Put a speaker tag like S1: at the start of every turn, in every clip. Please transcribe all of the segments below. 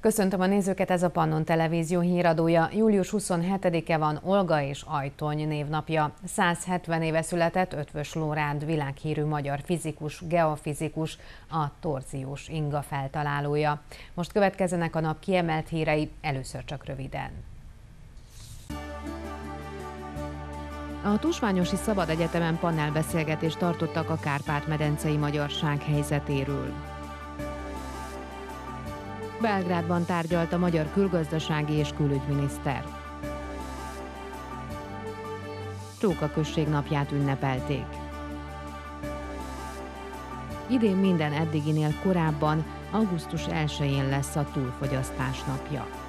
S1: Köszöntöm a nézőket, ez a Pannon Televízió híradója. Július 27-e van Olga és Ajtony névnapja. 170 éve született Ötvös Lóránd világhírű magyar fizikus, geofizikus, a torziós inga feltalálója. Most következenek a nap kiemelt hírei, először csak röviden. A Tusványosi Szabad Egyetemen panelbeszélgetést tartottak a Kárpát-medencei magyarság helyzetéről. Belgrádban tárgyalt a magyar külgazdasági és külügyminiszter. Csóka község napját ünnepelték. Idén minden eddiginél korábban, augusztus 1-én lesz a túlfogyasztás napja.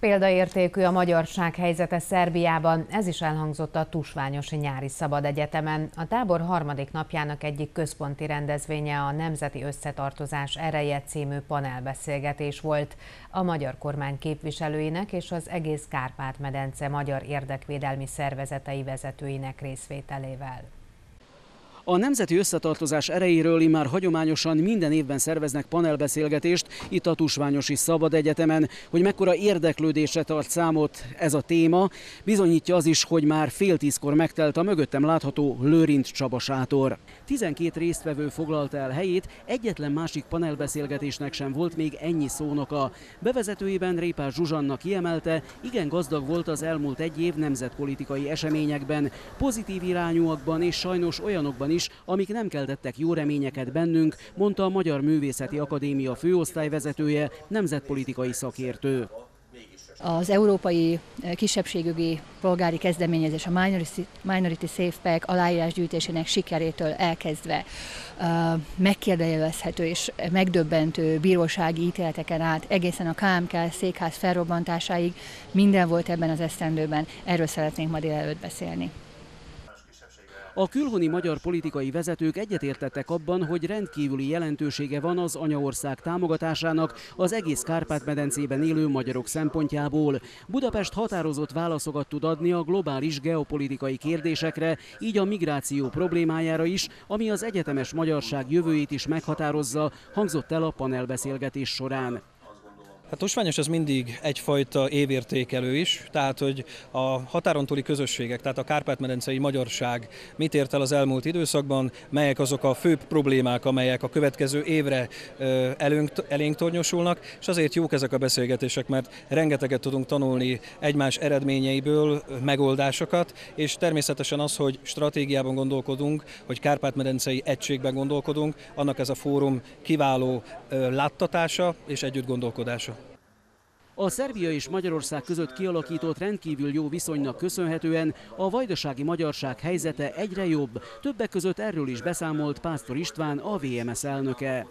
S1: Példaértékű a magyarság helyzete Szerbiában, ez is elhangzott a Tusványosi Nyári Szabad Egyetemen. A tábor harmadik napjának egyik központi rendezvénye a Nemzeti Összetartozás ereje című panelbeszélgetés volt a magyar kormány képviselőinek és az egész Kárpát-medence magyar érdekvédelmi szervezetei vezetőinek részvételével.
S2: A nemzeti összetartozás erejéről immár hagyományosan minden évben szerveznek panelbeszélgetést itt a Tusványosi Szabad Egyetemen, hogy mekkora érdeklődésre tart számot ez a téma. Bizonyítja az is, hogy már fél tízkor megtelt a mögöttem látható Lőrint Csaba sátor. 12 résztvevő foglalta el helyét, egyetlen másik panelbeszélgetésnek sem volt még ennyi szónoka. Bevezetőjében Répás Zsuzsanna kiemelte, igen gazdag volt az elmúlt egy év nemzetpolitikai eseményekben, pozitív irányúakban és sajnos olyanokban is, amik nem keltettek jó reményeket bennünk, mondta a Magyar Művészeti Akadémia főosztályvezetője, nemzetpolitikai szakértő.
S3: Az európai kisebbségjogi polgári kezdeményezés, a Minority, Minority Safe Pack aláírásgyűjtésének sikerétől elkezdve uh, megkérdőjelezhető és megdöbbentő bírósági ítéleteken át egészen a KMK székház felrobbantásáig minden volt ebben az esztendőben. Erről szeretnénk ma délelőtt beszélni.
S2: A külhoni magyar politikai vezetők egyetértettek abban, hogy rendkívüli jelentősége van az anyaország támogatásának az egész Kárpát-medencében élő magyarok szempontjából. Budapest határozott válaszokat tud adni a globális geopolitikai kérdésekre, így a migráció problémájára is, ami az egyetemes magyarság jövőjét is meghatározza, hangzott el a panelbeszélgetés során.
S4: Hát Tusványos ez mindig egyfajta évértékelő is, tehát hogy a határon túli közösségek, tehát a Kárpát-medencei magyarság mit ért el az elmúlt időszakban, melyek azok a főbb problémák, amelyek a következő évre elünk, elénk tornyosulnak, és azért jók ezek a beszélgetések, mert rengeteget tudunk tanulni egymás eredményeiből, megoldásokat, és természetesen az, hogy stratégiában gondolkodunk, hogy Kárpát-medencei egységben gondolkodunk, annak ez a fórum kiváló láttatása és együtt gondolkodása.
S2: A Szerbia és Magyarország között kialakított rendkívül jó viszonynak köszönhetően a vajdasági magyarság helyzete egyre jobb. Többek között erről is beszámolt Pásztor István, a VMS elnöke.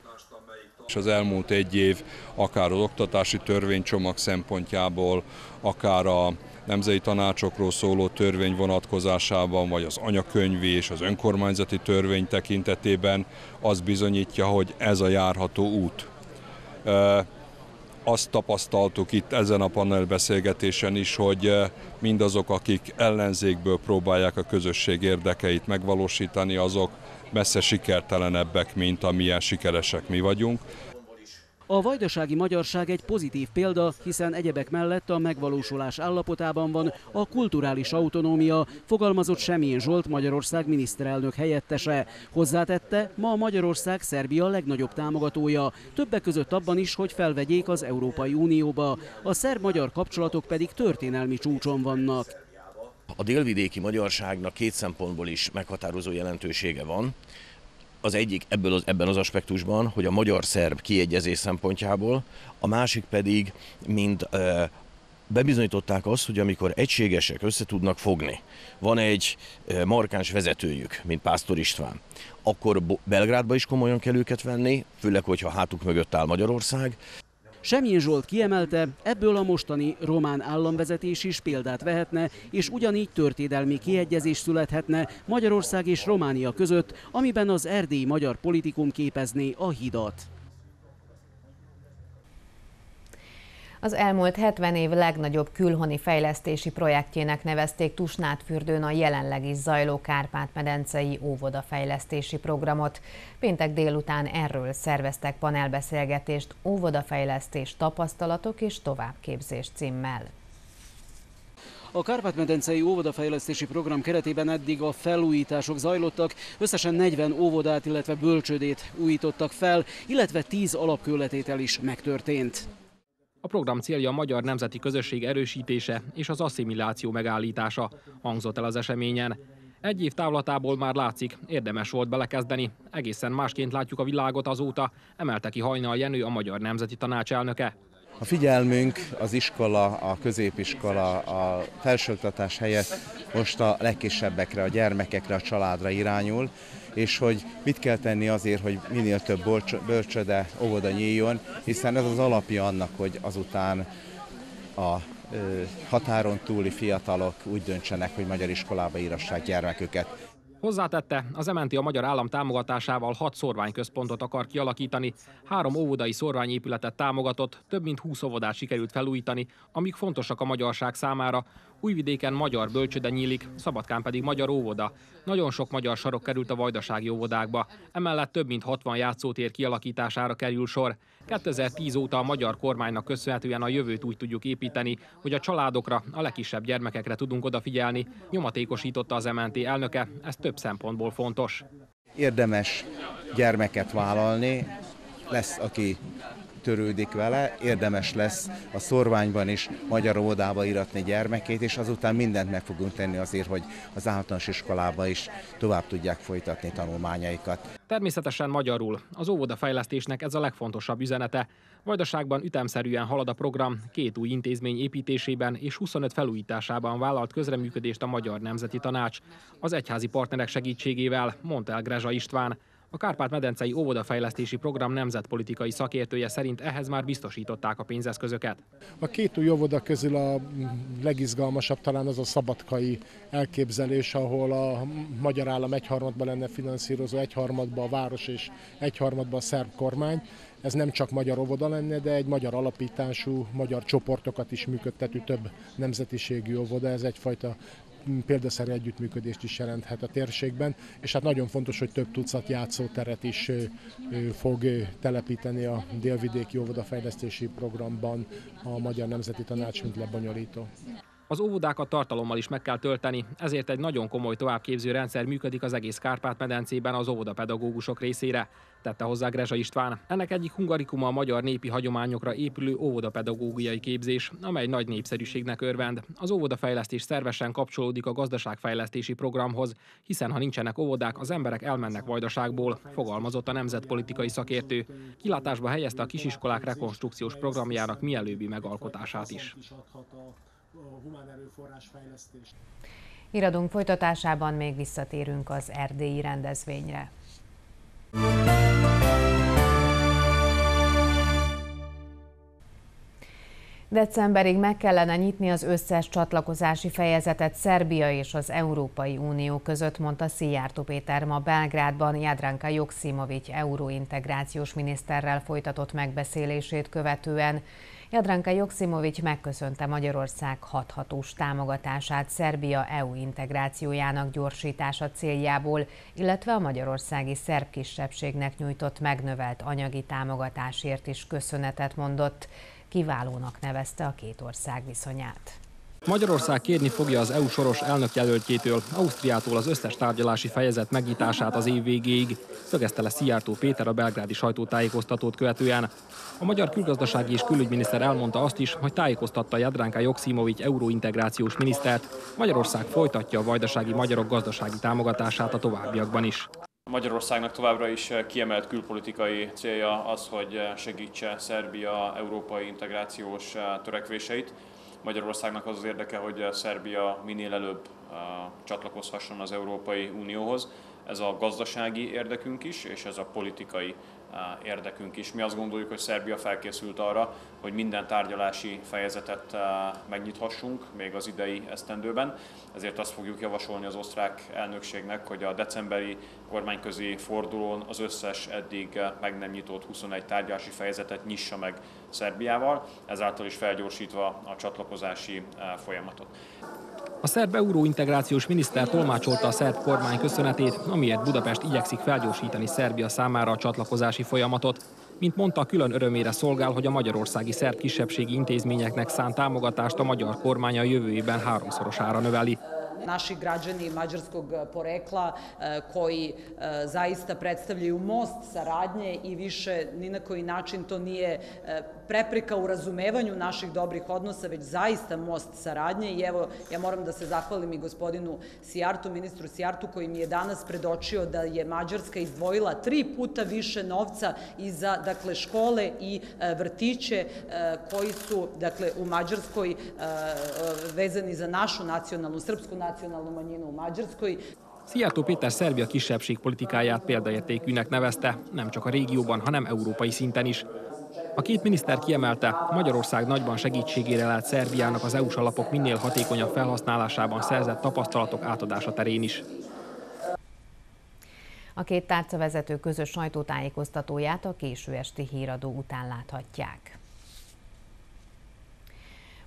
S5: És az elmúlt egy év akár az oktatási törvénycsomag szempontjából, akár a nemzeti tanácsokról szóló törvény vonatkozásában, vagy az anyakönyvi és az önkormányzati törvény tekintetében az bizonyítja, hogy ez a járható út azt tapasztaltuk itt ezen a panelbeszélgetésen is, hogy eh, mindazok, akik ellenzékből próbálják a közösség érdekeit megvalósítani, azok messze sikertelenebbek, mint amilyen sikeresek mi vagyunk.
S2: A vajdasági magyarság egy pozitív példa, hiszen egyebek mellett a megvalósulás állapotában van a kulturális autonómia, fogalmazott Semjén Zsolt Magyarország miniszterelnök helyettese. Hozzátette, ma Magyarország Szerbia legnagyobb támogatója, többek között abban is, hogy felvegyék az Európai Unióba. A szerb-magyar kapcsolatok pedig történelmi csúcson vannak.
S6: A délvidéki magyarságnak két szempontból is meghatározó jelentősége van az egyik ebből az, ebben az aspektusban, hogy a magyar-szerb kiegyezés szempontjából, a másik pedig, mint e, bebizonyították azt, hogy amikor egységesek össze tudnak fogni, van egy e, markáns vezetőjük, mint Pásztor István, akkor Belgrádba is komolyan kell őket venni, főleg, hogyha hátuk mögött áll Magyarország,
S2: Semjén Zsolt kiemelte, ebből a mostani román államvezetés is példát vehetne, és ugyanígy történelmi kiegyezés születhetne Magyarország és Románia között, amiben az erdélyi magyar politikum képezné a hidat.
S1: Az elmúlt 70 év legnagyobb külhoni fejlesztési projektjének nevezték Tusnádfürdőn a jelenleg is zajló Kárpát-medencei óvodafejlesztési programot. Péntek délután erről szerveztek panelbeszélgetést óvodafejlesztés tapasztalatok és továbbképzés címmel.
S7: A Kárpát-medencei óvodafejlesztési program keretében eddig a felújítások zajlottak, összesen 40 óvodát, illetve bölcsödét újítottak fel, illetve 10 alapkőletétel is megtörtént.
S8: A program célja a magyar nemzeti közösség erősítése és az asszimiláció megállítása, hangzott el az eseményen. Egy év távlatából már látszik, érdemes volt belekezdeni. Egészen másként látjuk a világot azóta, emelte ki Hajnal Jenő, a Magyar Nemzeti Tanács elnöke.
S9: A figyelmünk az iskola, a középiskola, a felsőoktatás helyett most a legkisebbekre, a gyermekekre, a családra irányul, és hogy mit kell tenni azért, hogy minél több bölcsöde, óvoda nyíljon, hiszen ez az alapja annak, hogy azután a határon túli fiatalok úgy döntsenek, hogy magyar iskolába írassák gyermeküket.
S8: Hozzátette, az MNT a magyar állam támogatásával hat szorványközpontot akar kialakítani, három óvodai szorványépületet támogatott, több mint 20 óvodát sikerült felújítani, amik fontosak a magyarság számára. Újvidéken magyar bölcsöde nyílik, Szabadkán pedig magyar óvoda. Nagyon sok magyar sarok került a vajdasági óvodákba, emellett több mint 60 játszótér kialakítására kerül sor. 2010 óta a magyar kormánynak köszönhetően a jövőt úgy tudjuk építeni, hogy a családokra, a legkisebb gyermekekre tudunk odafigyelni, nyomatékosította az MNT elnöke, ez több szempontból fontos.
S9: Érdemes gyermeket vállalni, lesz, aki törődik vele, érdemes lesz a szorványban is magyar óvodába iratni gyermekét, és azután mindent meg fogunk tenni azért, hogy az általános iskolába is tovább tudják folytatni tanulmányaikat.
S8: Természetesen magyarul. Az óvodafejlesztésnek ez a legfontosabb üzenete. Vajdaságban ütemszerűen halad a program, két új intézmény építésében és 25 felújításában vállalt közreműködést a Magyar Nemzeti Tanács. Az egyházi partnerek segítségével, mondta el Grezsa István. A Kárpát-medencei óvodafejlesztési program nemzetpolitikai szakértője szerint ehhez már biztosították a pénzeszközöket.
S10: A két új óvoda közül a legizgalmasabb talán az a szabadkai elképzelés, ahol a magyar állam egyharmadban lenne finanszírozó, egyharmadban a város és egyharmadban a szerb kormány. Ez nem csak magyar óvoda lenne, de egy magyar alapítású, magyar csoportokat is működtető több nemzetiségű óvoda. Ez egyfajta példaszerű együttműködést is jelenthet a térségben, és hát nagyon fontos, hogy több tucat játszóteret is fog telepíteni a délvidéki óvodafejlesztési programban a Magyar Nemzeti Tanács, mint lebonyolító.
S8: Az óvodákat tartalommal is meg kell tölteni, ezért egy nagyon komoly továbbképző rendszer működik az egész Kárpát-medencében az óvodapedagógusok részére, tette hozzá Grezsa István. Ennek egyik hungarikuma a magyar népi hagyományokra épülő óvodapedagógiai képzés, amely nagy népszerűségnek örvend. Az óvodafejlesztés szervesen kapcsolódik a gazdaságfejlesztési programhoz, hiszen ha nincsenek óvodák, az emberek elmennek vajdaságból, fogalmazott a nemzetpolitikai szakértő. Kilátásba helyezte a kisiskolák rekonstrukciós programjának mielőbbi megalkotását is.
S1: Iradunk folytatásában még visszatérünk az erdélyi rendezvényre. Decemberig meg kellene nyitni az összes csatlakozási fejezetet Szerbia és az Európai Unió között, mondta Szijjártó Péter ma Belgrádban Jadranka Joksimovics euróintegrációs miniszterrel folytatott megbeszélését követően. Jadranka Joksimovics megköszönte Magyarország hathatós támogatását Szerbia EU integrációjának gyorsítása céljából, illetve a magyarországi szerb kisebbségnek nyújtott megnövelt anyagi támogatásért is köszönetet mondott. Kiválónak nevezte a két ország viszonyát.
S8: Magyarország kérni fogja az EU soros elnökjelöltjétől, Ausztriától az összes tárgyalási fejezet megnyitását az év végéig, szögezte le Szijjártó Péter a belgrádi sajtótájékoztatót követően. A magyar külgazdasági és külügyminiszter elmondta azt is, hogy tájékoztatta Jadránka Joksimovics euróintegrációs minisztert, Magyarország folytatja a vajdasági magyarok gazdasági támogatását a továbbiakban is.
S11: Magyarországnak továbbra is kiemelt külpolitikai célja az, hogy segítse Szerbia európai integrációs törekvéseit. Magyarországnak az az érdeke, hogy Szerbia minél előbb csatlakozhasson az Európai Unióhoz. Ez a gazdasági érdekünk is, és ez a politikai érdekünk is. Mi azt gondoljuk, hogy Szerbia felkészült arra, hogy minden tárgyalási fejezetet megnyithassunk még az idei esztendőben. Ezért azt fogjuk javasolni az osztrák elnökségnek, hogy a decemberi kormányközi fordulón az összes eddig meg nem nyitott 21 tárgyalási fejezetet nyissa meg Szerbiával, ezáltal is felgyorsítva a csatlakozási folyamatot.
S8: A szerb euróintegrációs miniszter tolmácsolta a szerb kormány köszönetét, amiért Budapest igyekszik felgyorsítani Szerbia számára a csatlakozási folyamatot. Mint mondta, külön örömére szolgál, hogy a magyarországi szerb kisebbségi intézményeknek szánt támogatást a magyar kormánya jövőjében háromszorosára növeli.
S12: Naši građani mađarskog porekla koji zaista predstavljaju most saradnje i više ni na koji način to nije prepreka u razumevanju naših dobrih odnosa, već zaista most saradnje. I evo ja moram da se zahvalim i gospodinu Sijartu, ministru Sijartu koji mi je danas predočio da je Mađarska izdvojila tri puta više novca i za dakle, škole i vrtiće koji su dakle, u Mađarskoj vezani za našu nacionalnu, srpsku nacionalnu manjinu u Mađarskoj.
S8: Szijjártó Péter Szerbia kisebbségpolitikáját példaértékűnek nevezte, nem csak a régióban, hanem európai szinten is. A két miniszter kiemelte, Magyarország nagyban segítségére lehet Szerbiának az EU-s alapok minél hatékonyabb felhasználásában szerzett tapasztalatok átadása terén is.
S1: A két tárcavezető közös sajtótájékoztatóját a késő esti híradó után láthatják.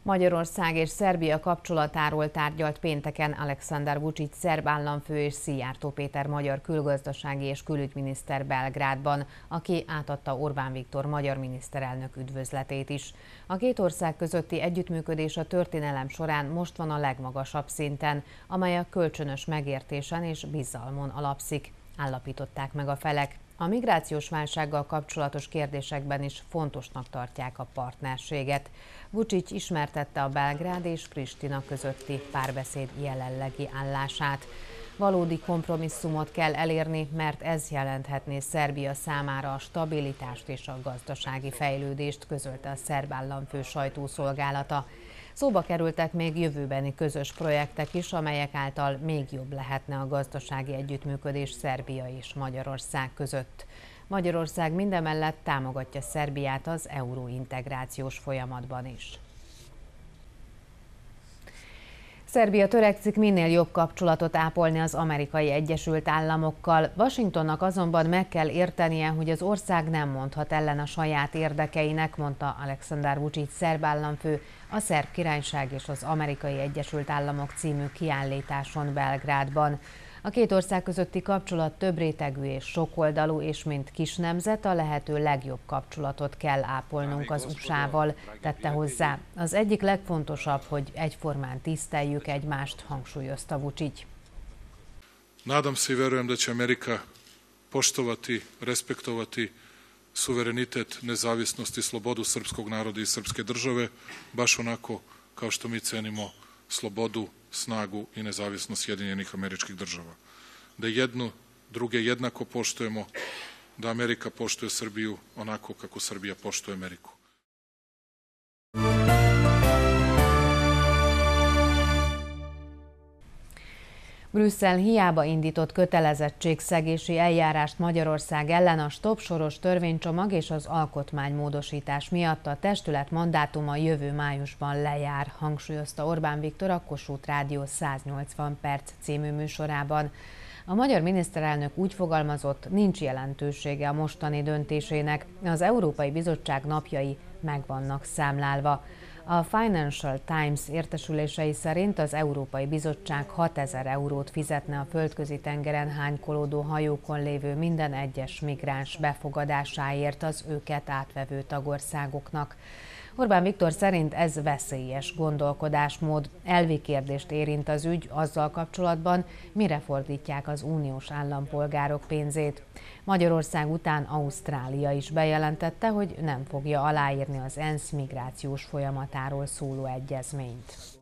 S1: Magyarország és Szerbia kapcsolatáról tárgyalt pénteken Alexander Vucic szerb államfő és Szijjártó Péter magyar külgazdasági és külügyminiszter Belgrádban, aki átadta Orbán Viktor magyar miniszterelnök üdvözletét is. A két ország közötti együttműködés a történelem során most van a legmagasabb szinten, amely a kölcsönös megértésen és bizalmon alapszik, állapították meg a felek. A migrációs válsággal kapcsolatos kérdésekben is fontosnak tartják a partnerséget. Vucic ismertette a Belgrád és Pristina közötti párbeszéd jelenlegi állását. Valódi kompromisszumot kell elérni, mert ez jelenthetné Szerbia számára a stabilitást és a gazdasági fejlődést, közölte a szerb államfő sajtószolgálata. Szóba kerültek még jövőbeni közös projektek is, amelyek által még jobb lehetne a gazdasági együttműködés Szerbia és Magyarország között. Magyarország mindemellett támogatja Szerbiát az euróintegrációs folyamatban is. Szerbia törekszik minél jobb kapcsolatot ápolni az amerikai Egyesült Államokkal. Washingtonnak azonban meg kell értenie, hogy az ország nem mondhat ellen a saját érdekeinek, mondta Alexander Vucic szerb államfő a Szerb Királyság és az Amerikai Egyesült Államok című kiállításon Belgrádban. A két ország közötti kapcsolat több rétegű és sokoldalú, és mint kis nemzet a lehető legjobb kapcsolatot kell ápolnunk az USA-val, tette hozzá. Az egyik legfontosabb, hogy egyformán tiszteljük egymást, hangsúlyozta Vucic.
S13: Nadam se i verujem Amerika poštovati, respektovati suverenitet, nezavisnost i slobodu srpskog naroda i srpske države, baš onako kao što mi cenimo slobodu snagu i nezavisnost Sjedinjenih američkih država. Da jednu, druge jednako poštujemo, da Amerika poštuje Srbiju onako kako Srbija poštuje Ameriku.
S1: Brüsszel hiába indított kötelezettségszegési eljárást Magyarország ellen a stop soros törvénycsomag és az alkotmánymódosítás miatt a testület mandátuma jövő májusban lejár, hangsúlyozta Orbán Viktor a Kossuth Rádió 180 perc című műsorában. A magyar miniszterelnök úgy fogalmazott, nincs jelentősége a mostani döntésének, az Európai Bizottság napjai meg vannak számlálva. A Financial Times értesülései szerint az Európai Bizottság 6000 eurót fizetne a földközi tengeren hánykolódó hajókon lévő minden egyes migráns befogadásáért az őket átvevő tagországoknak. Orbán Viktor szerint ez veszélyes gondolkodásmód. Elvi kérdést érint az ügy azzal kapcsolatban, mire fordítják az uniós állampolgárok pénzét. Magyarország után Ausztrália is bejelentette, hogy nem fogja aláírni az ENSZ migrációs folyamatáról szóló egyezményt.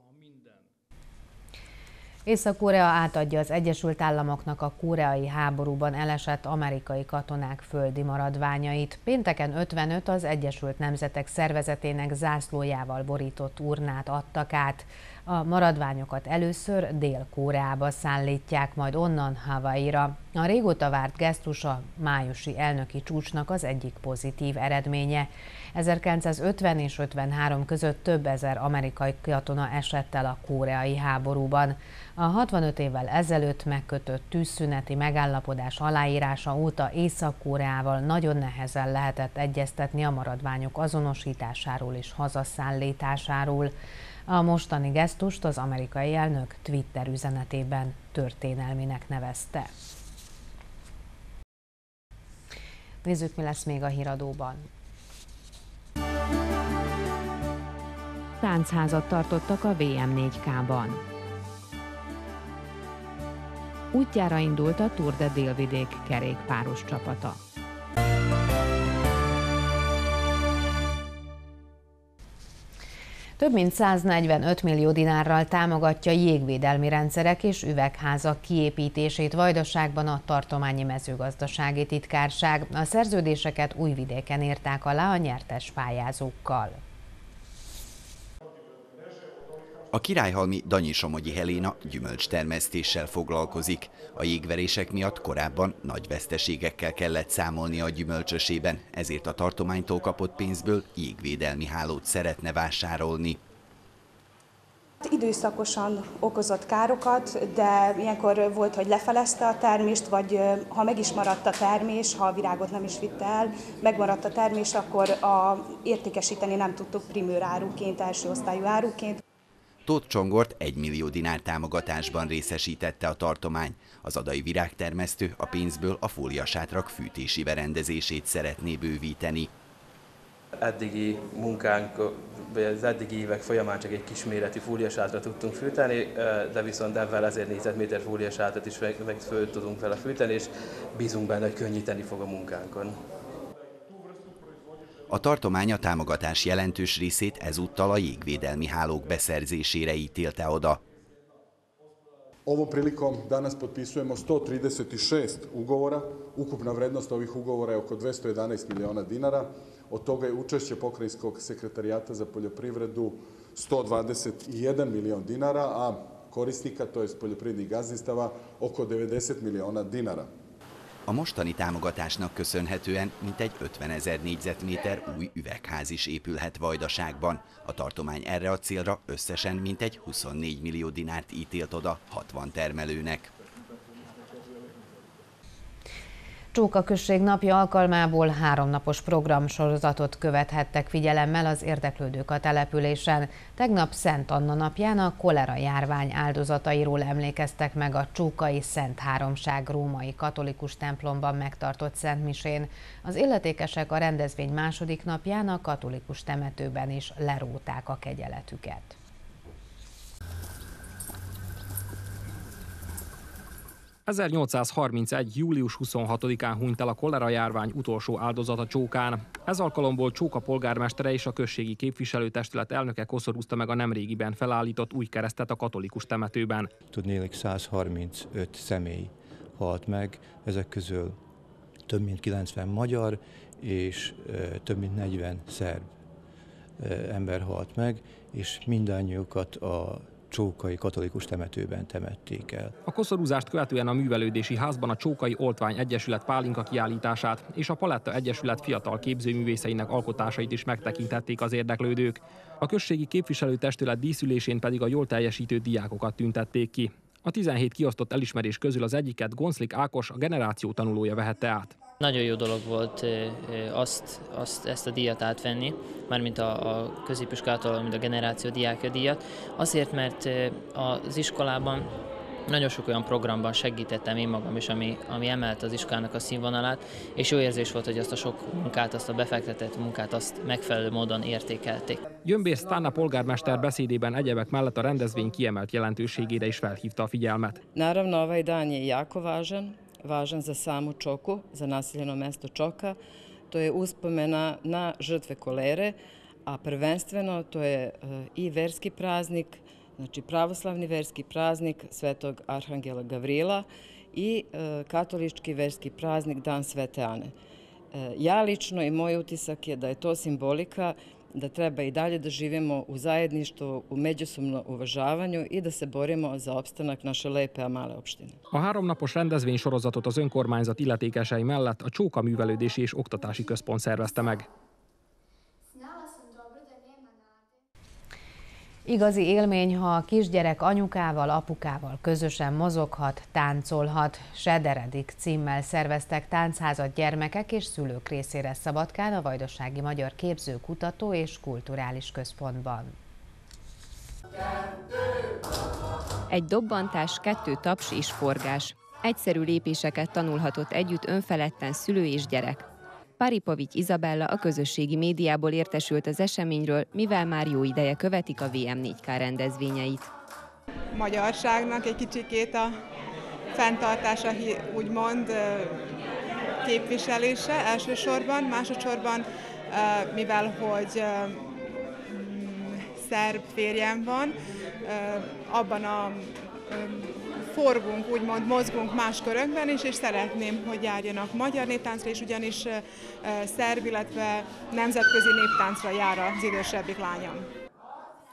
S1: Észak-Korea átadja az Egyesült Államoknak a koreai háborúban elesett amerikai katonák földi maradványait. Pénteken 55 az Egyesült Nemzetek Szervezetének zászlójával borított urnát adtak át. A maradványokat először Dél-Koreába szállítják, majd onnan Hawaii-ra. A régóta várt gesztus a májusi elnöki csúcsnak az egyik pozitív eredménye. 1950 és 53 között több ezer amerikai katona esett el a koreai háborúban. A 65 évvel ezelőtt megkötött tűzszüneti megállapodás aláírása óta Észak-Koreával nagyon nehezen lehetett egyeztetni a maradványok azonosításáról és hazaszállításáról. A mostani gesztust az amerikai elnök Twitter üzenetében történelminek nevezte. Nézzük, mi lesz még a híradóban. Táncházat tartottak a VM4K-ban. Útjára indult a Tour de Délvidék kerékpáros csapata. Több mint 145 millió dinárral támogatja jégvédelmi rendszerek és üvegházak kiépítését Vajdaságban a tartományi mezőgazdasági titkárság. A szerződéseket újvidéken írták alá a nyertes pályázókkal.
S14: A királyhalmi Danyi Somogyi gyümölcstermesztéssel foglalkozik. A jégverések miatt korábban nagy veszteségekkel kellett számolni a gyümölcsösében, ezért a tartománytól kapott pénzből jégvédelmi hálót szeretne vásárolni.
S15: Időszakosan okozott károkat, de ilyenkor volt, hogy lefelezte a termést, vagy ha meg is maradt a termés, ha a virágot nem is vitte el, megmaradt a termés, akkor a, értékesíteni nem tudtuk primőr áruként, első osztályú áruként.
S14: Tóth Csongort 1 millió dinár támogatásban részesítette a tartomány. Az adai virágtermesztő a pénzből a fóliasátrak fűtési berendezését szeretné bővíteni.
S16: Eddigi munkánk, az eddigi évek folyamán csak egy kisméretű fóliasátra tudtunk fűteni, de viszont ebben ezer négyzetméter fóliasátrat is meg föl tudunk vele fűteni, és bízunk benne, hogy könnyíteni fog a munkánkon.
S14: A tartomány a támogatás jelentős részét ezúttal a jégvédelmi hálók beszerzésére ítélte oda.
S17: Ovom prilikom danas potpisujemo 136 ugovora. Ukupna vrednost ovih ugovora je oko 211 miliona dinara. Od toga je učešće Pokrajinskog sekretarijata za poljoprivredu 121 milion dinara, a korisnika, to je poljoprivrednih gazdinstava, oko 90 miliona dinara.
S14: A mostani támogatásnak köszönhetően mintegy 50 ezer négyzetméter új üvegház is épülhet Vajdaságban. A tartomány erre a célra összesen mintegy 24 millió dinárt ítélt oda 60 termelőnek.
S1: Csóka község napja alkalmából háromnapos programsorozatot követhettek figyelemmel az érdeklődők a településen. Tegnap Szent Anna napján a kolera járvány áldozatairól emlékeztek meg a Csókai Szent Háromság római katolikus templomban megtartott Szentmisén. Az illetékesek a rendezvény második napján a katolikus temetőben is leróták a kegyeletüket.
S8: 1831. július 26-án hunyt el a kolera járvány utolsó áldozata Csókán. Ez alkalomból Csóka polgármestere és a községi képviselőtestület elnöke koszorúzta meg a nemrégiben felállított új keresztet a katolikus temetőben.
S18: Tudnélik 135 személy halt meg, ezek közül több mint 90 magyar és több mint 40 szerb ember halt meg, és mindannyiukat a Csókai katolikus temetőben temették el.
S8: A koszorúzást követően a művelődési házban a Csókai Oltvány Egyesület pálinka kiállítását és a Paletta Egyesület fiatal képzőművészeinek alkotásait is megtekintették az érdeklődők. A községi képviselőtestület díszülésén pedig a jól teljesítő diákokat tüntették ki. A 17 kiosztott elismerés közül az egyiket Gonszlik Ákos, a generáció tanulója vehette át.
S19: Nagyon jó dolog volt azt, azt, ezt a díjat átvenni, mármint a, a középiskolától, mint a generáció diákja díjat, azért, mert az iskolában nagyon sok olyan programban segítettem én magam is, ami, ami emelt az iskolának a színvonalát, és jó érzés volt, hogy azt a sok munkát, azt a befektetett munkát, azt megfelelő módon értékelték.
S8: Gyömbér Stána polgármester beszédében egyebek mellett a rendezvény kiemelt jelentőségére is felhívta a figyelmet.
S20: Naravno, ovaj dan je jako važan, važan za samu Čoku, za naseljeno mesto Čoka. To je uspomena na žrtve kolere, a prvenstveno to je i verski praznik, znači pravoslavni verski praznik Svetog Arhangela Gavrila i katolički verski praznik Dan Svete Ane. Ja lično i moj utisak je da je to simbolika da treba i dalje da živimo u zajedništvu, u međusobnom uvažavanju i da se borimo za opstanak naše lepe a male opštine.
S8: A háromnapos rendezvénysorozatot az önkormányzat illetékesei mellett a Csóka Művelődési és Oktatási Központ szervezte meg.
S1: Igazi élmény, ha a kisgyerek anyukával, apukával közösen mozoghat, táncolhat. Sederedik címmel szerveztek táncházat gyermekek és szülők részére Szabadkán a Vajdasági Magyar Képző Kutató és Kulturális Központban.
S21: Egy dobbantás, kettő taps és forgás. Egyszerű lépéseket tanulhatott együtt önfeledten szülő és gyerek. Paripovics Izabella a közösségi médiából értesült az eseményről, mivel már jó ideje követik a VM4K rendezvényeit.
S22: Magyarságnak egy kicsikét a fenntartása, úgymond képviselése elsősorban, másodszorban, mivel hogy szerb férjem van, abban a forgunk, úgymond mozgunk más körökben is, és szeretném, hogy járjanak magyar néptáncra, és ugyanis szerb, illetve nemzetközi néptáncra jár az idősebbik lányom.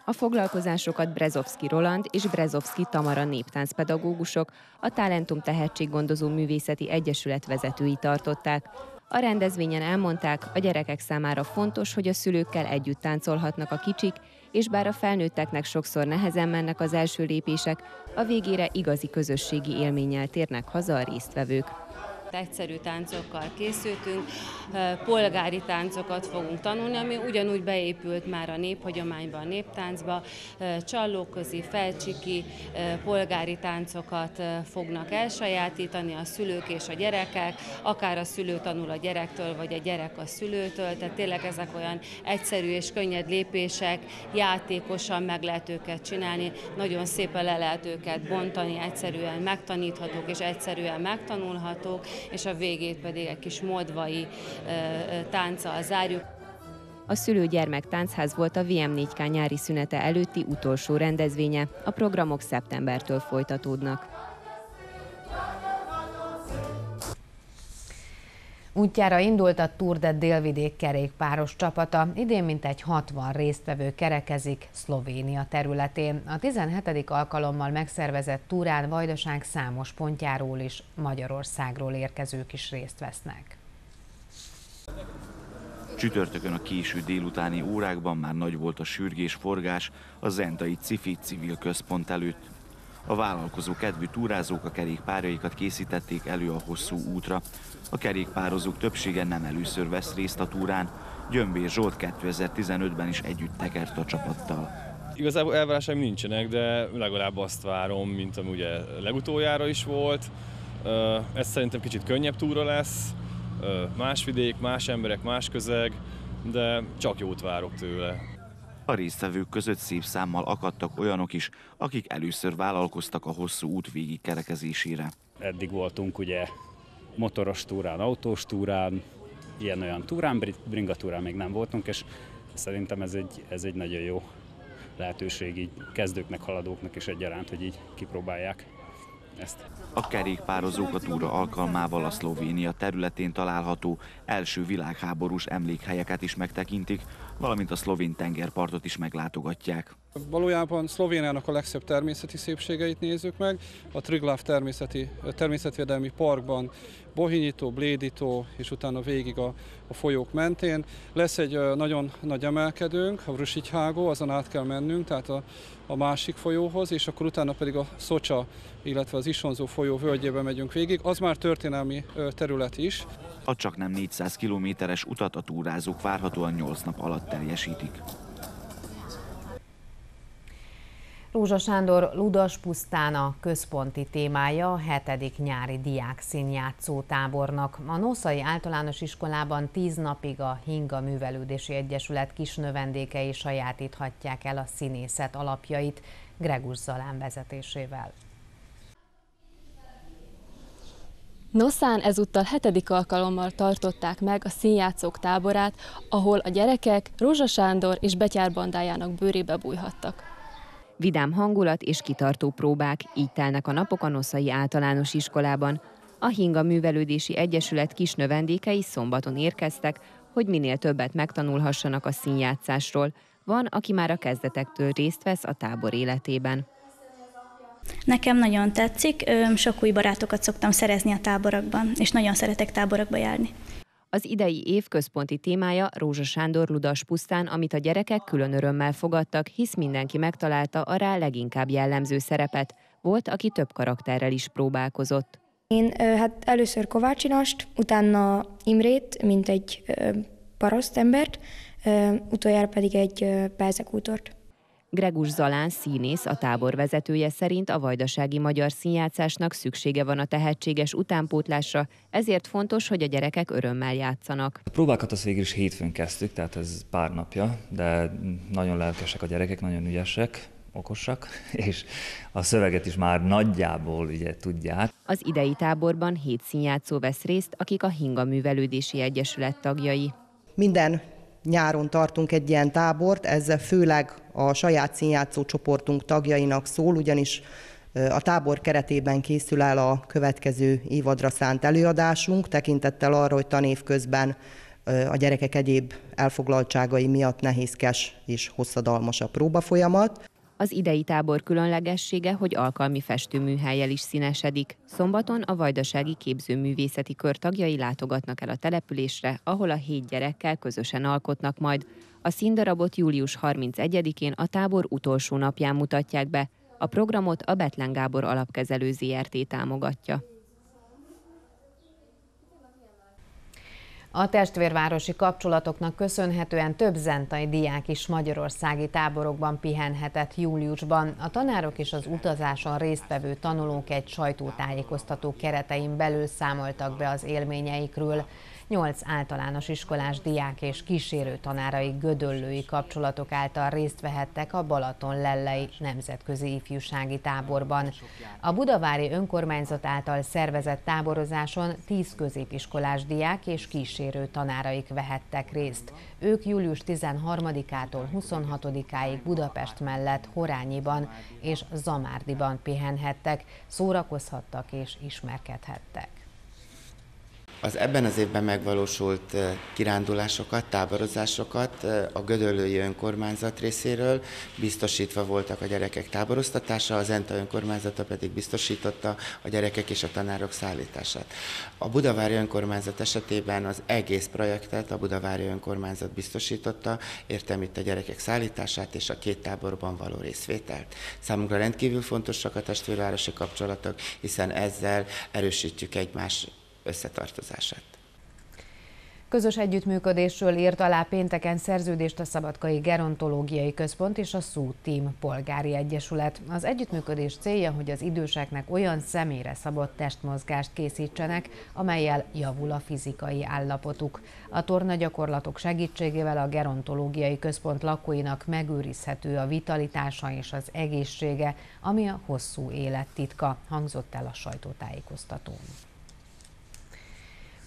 S21: A foglalkozásokat Brezovski Roland és Brezovski Tamara néptáncpedagógusok, a Talentum Tehetséggondozó Művészeti Egyesület vezetői tartották. A rendezvényen elmondták, a gyerekek számára fontos, hogy a szülőkkel együtt táncolhatnak a kicsik, és bár a felnőtteknek sokszor nehezen mennek az első lépések, a végére igazi közösségi élménnyel térnek haza a résztvevők
S23: egyszerű táncokkal készültünk, polgári táncokat fogunk tanulni, ami ugyanúgy beépült már a néphagyományba, a néptáncba, csallóközi, felcsiki, polgári táncokat fognak elsajátítani a szülők és a gyerekek, akár a szülő tanul a gyerektől, vagy a gyerek a szülőtől, tehát tényleg ezek olyan egyszerű és könnyed lépések, játékosan meg lehet őket csinálni, nagyon szépen le lehet őket bontani, egyszerűen megtaníthatók és egyszerűen megtanulhatók, és a végét pedig egy kis modvai tánccal zárjuk.
S21: A szülő-gyermek táncházz volt a VM4K nyári szünete előtti utolsó rendezvénye. A programok szeptembertől folytatódnak.
S1: Útjára indult a Tour de Délvidék kerékpáros csapata, idén mintegy 60 résztvevő kerekezik Szlovénia területén. A 17. alkalommal megszervezett túrán Vajdaság számos pontjáról is Magyarországról érkezők is részt vesznek.
S24: Csütörtökön a késő délutáni órákban már nagy volt a sürgés forgás a Zentai Cifi civil központ előtt. A vállalkozó kedvű túrázók a kerékpárjaikat készítették elő a hosszú útra. A kerékpározók többsége nem először vesz részt a túrán. Gyömbér Zsolt 2015-ben is együtt tekert a csapattal.
S25: Igazából elvárásaim nincsenek, de legalább azt várom, mint ami ugye legutoljára is volt. Ez szerintem kicsit könnyebb túra lesz, más vidék, más emberek, más közeg, de csak jót várok tőle.
S24: A résztvevők között szép számmal akadtak olyanok is, akik először vállalkoztak a hosszú út végig kerekezésére.
S26: Eddig voltunk ugye motoros túrán, autós túrán, ilyen-olyan túrán, bringatúrán még nem voltunk, és szerintem ez egy, ez egy nagyon jó lehetőség így kezdőknek, haladóknak is egyaránt, hogy így kipróbálják ezt.
S24: A kerékpározók a túra alkalmával a Szlovénia területén található első világháborús emlékhelyeket is megtekintik, valamint a szlovén tengerpartot is meglátogatják.
S27: Valójában Szlovéniának a legszebb természeti szépségeit nézzük meg. A Triglav természeti, természetvédelmi parkban Bohinyító, Blédító, és utána végig a, a folyók mentén. Lesz egy nagyon nagy emelkedőnk, a Vrusichágó, azon át kell mennünk, tehát a, a másik folyóhoz, és akkor utána pedig a Szocsa, illetve az Isonzó folyó völgyébe megyünk végig. Az már történelmi terület is.
S24: A csak nem 400 kilométeres utat a túrázók várhatóan 8 nap alatt teljesítik.
S1: Rózsa Sándor Ludas pusztán a központi témája a hetedik nyári diák színjátszó tábornak. A Noszai Általános Iskolában tíz napig a Hinga Művelődési Egyesület kis növendékei sajátíthatják el a színészet alapjait Gregus Zalán vezetésével.
S28: Noszán ezúttal hetedik alkalommal tartották meg a színjátszók táborát, ahol a gyerekek Rózsa Sándor és Betyár bandájának bőrébe bújhattak.
S21: Vidám hangulat és kitartó próbák, így telnek a napok a Noszai általános iskolában. A Hinga Művelődési Egyesület kis növendékei szombaton érkeztek, hogy minél többet megtanulhassanak a színjátszásról. Van, aki már a kezdetektől részt vesz a tábor életében.
S29: Nekem nagyon tetszik, sok új barátokat szoktam szerezni a táborokban, és nagyon szeretek táborokba járni.
S21: Az idei év központi témája Rózsa Sándor Ludas pusztán, amit a gyerekek külön örömmel fogadtak, hisz mindenki megtalálta a rá leginkább jellemző szerepet. Volt, aki több karakterrel is próbálkozott.
S30: Én hát először Kovácsinast, utána Imrét, mint egy parasztembert, utoljára pedig egy perzekútort.
S21: Gregus Zalán színész, a tábor vezetője szerint a vajdasági magyar színjátszásnak szüksége van a tehetséges utánpótlásra, ezért fontos, hogy a gyerekek örömmel játszanak.
S31: A próbákat az végül is hétfőn kezdtük, tehát ez pár napja, de nagyon lelkesek a gyerekek, nagyon ügyesek, okosak, és a szöveget is már nagyjából ugye tudják.
S21: Az idei táborban hét színjátszó vesz részt, akik a Hinga Művelődési Egyesület tagjai.
S32: Minden nyáron tartunk egy ilyen tábort, ezzel főleg a saját színjátszó csoportunk tagjainak szól, ugyanis a tábor keretében készül el a következő évadra szánt előadásunk, tekintettel arra, hogy tanév közben a gyerekek egyéb elfoglaltságai miatt nehézkes és hosszadalmas a próbafolyamat.
S21: Az idei tábor különlegessége, hogy alkalmi festőműhelyel is színesedik. Szombaton a Vajdasági Képzőművészeti Kör tagjai látogatnak el a településre, ahol a hét gyerekkel közösen alkotnak majd. A színdarabot július 31-én a tábor utolsó napján mutatják be. A programot a Betlen Gábor alapkezelő ZRT támogatja.
S1: A testvérvárosi kapcsolatoknak köszönhetően több zentai diák is magyarországi táborokban pihenhetett júliusban. A tanárok és az utazáson résztvevő tanulók egy sajtótájékoztató keretein belül számoltak be az élményeikről. Nyolc általános iskolás diák és kísérő tanárai gödöllői kapcsolatok által részt vehettek a Balaton-Lellei Nemzetközi Ifjúsági Táborban. A Budavári Önkormányzat által szervezett táborozáson tíz középiskolás diák és kísérő tanáraik vehettek részt. Ők július 13-ától 26-áig Budapest mellett Horányiban és Zamárdiban pihenhettek, szórakozhattak és ismerkedhettek.
S33: Az ebben az évben megvalósult kirándulásokat, táborozásokat a Gödöllői önkormányzat részéről biztosítva voltak a gyerekek táboroztatása, az ENTA önkormányzata pedig biztosította a gyerekek és a tanárok szállítását. A Budavári önkormányzat esetében az egész projektet a Budavári önkormányzat biztosította, értem itt a gyerekek szállítását és a két táborban való részvételt. Számunkra rendkívül fontosak a testvérvárosi kapcsolatok, hiszen ezzel erősítjük egymás összetartozását.
S1: Közös együttműködésről írt alá pénteken szerződést a Szabadkai Gerontológiai Központ és a SZÚ Team Polgári Egyesület. Az együttműködés célja, hogy az időseknek olyan személyre szabott testmozgást készítsenek, amelyel javul a fizikai állapotuk. A tornagyakorlatok segítségével a Gerontológiai Központ lakóinak megőrizhető a vitalitása és az egészsége, ami a hosszú élet titka, hangzott el a sajtótájékoztatón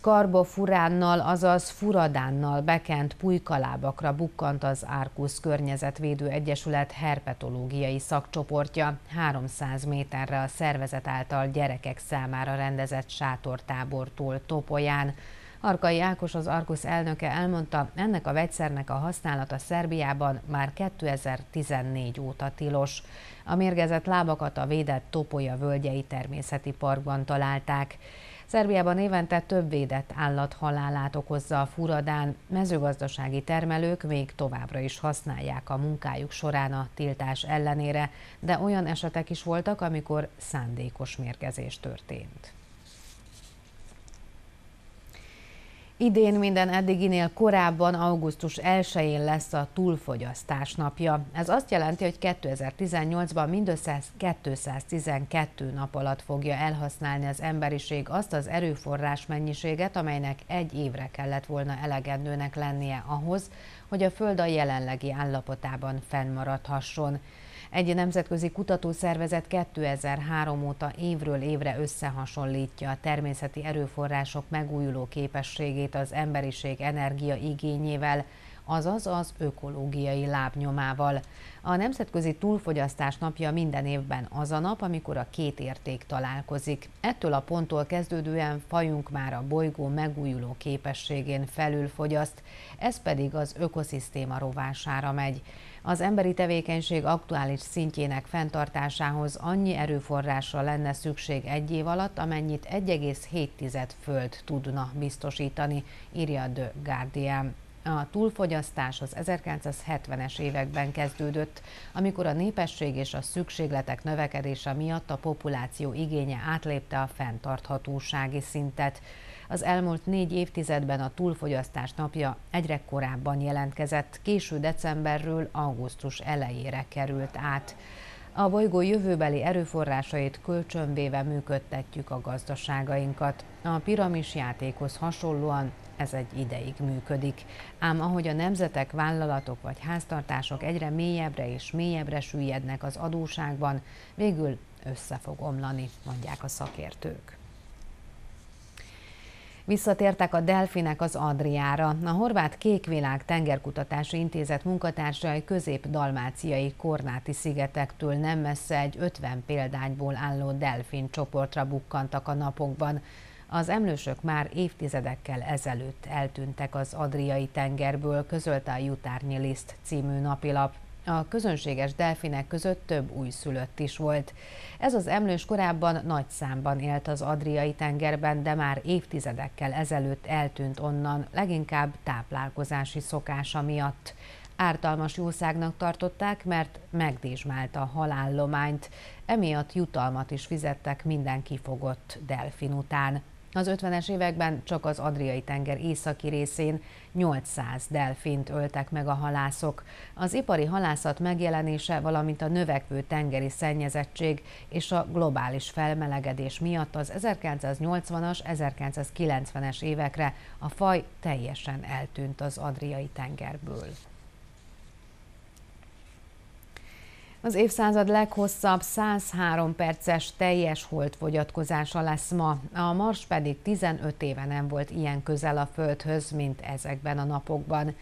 S1: karbofuránnal, azaz furadánnal bekent pulykalábakra bukkant az Árkusz Környezetvédő Egyesület herpetológiai szakcsoportja 300 méterre a szervezet által gyerekek számára rendezett sátortábortól Topolyán. Arkai Ákos az Arkusz elnöke elmondta, ennek a vegyszernek a használata Szerbiában már 2014 óta tilos. A mérgezett lábakat a védett Topolya völgyei természeti parkban találták. Szerbiában évente több védett állat halálát okozza a furadán, mezőgazdasági termelők még továbbra is használják a munkájuk során a tiltás ellenére, de olyan esetek is voltak, amikor szándékos mérgezés történt. Idén minden eddiginél korábban augusztus 1-én lesz a túlfogyasztás napja. Ez azt jelenti, hogy 2018-ban mindössze 212 nap alatt fogja elhasználni az emberiség azt az erőforrás mennyiséget, amelynek egy évre kellett volna elegendőnek lennie ahhoz, hogy a Föld a jelenlegi állapotában fennmaradhasson. Egy nemzetközi kutatószervezet 2003 óta évről évre összehasonlítja a természeti erőforrások megújuló képességét az emberiség energia igényével, azaz az ökológiai lábnyomával. A Nemzetközi Túlfogyasztás napja minden évben az a nap, amikor a két érték találkozik. Ettől a ponttól kezdődően fajunk már a bolygó megújuló képességén felül fogyaszt, ez pedig az ökoszisztéma rovására megy. Az emberi tevékenység aktuális szintjének fenntartásához annyi erőforrásra lenne szükség egy év alatt, amennyit 1,7 föld tudna biztosítani, írja The Guardian. A túlfogyasztás az 1970-es években kezdődött, amikor a népesség és a szükségletek növekedése miatt a populáció igénye átlépte a fenntarthatósági szintet. Az elmúlt négy évtizedben a túlfogyasztás napja egyre korábban jelentkezett, késő decemberről augusztus elejére került át. A bolygó jövőbeli erőforrásait kölcsönvéve működtetjük a gazdaságainkat. A piramis játékhoz hasonlóan ez egy ideig működik. Ám ahogy a nemzetek, vállalatok vagy háztartások egyre mélyebbre és mélyebbre süllyednek az adóságban, végül össze fog omlani, mondják a szakértők. Visszatértek a delfinek az Adriára. A Horvát Kékvilág Tengerkutatási Intézet munkatársai közép-dalmáciai Kornáti szigetektől nem messze egy 50 példányból álló delfin csoportra bukkantak a napokban. Az emlősök már évtizedekkel ezelőtt eltűntek az Adriai tengerből, közölte a Jutárnyi Liszt című napilap. A közönséges delfinek között több újszülött is volt. Ez az emlős korábban nagy számban élt az Adriai tengerben, de már évtizedekkel ezelőtt eltűnt onnan, leginkább táplálkozási szokása miatt. Ártalmas jószágnak tartották, mert megdésmálta a halállományt, emiatt jutalmat is fizettek minden kifogott delfin után. Az 50-es években csak az Adriai tenger északi részén 800 delfint öltek meg a halászok. Az ipari halászat megjelenése, valamint a növekvő tengeri szennyezettség és a globális felmelegedés miatt az 1980-as, 1990-es évekre a faj teljesen eltűnt az Adriai tengerből. Az évszázad leghosszabb 103 perces teljes holdfogyatkozása lesz ma. A Mars pedig 15 éve nem volt ilyen közel a Földhöz, mint ezekben a napokban.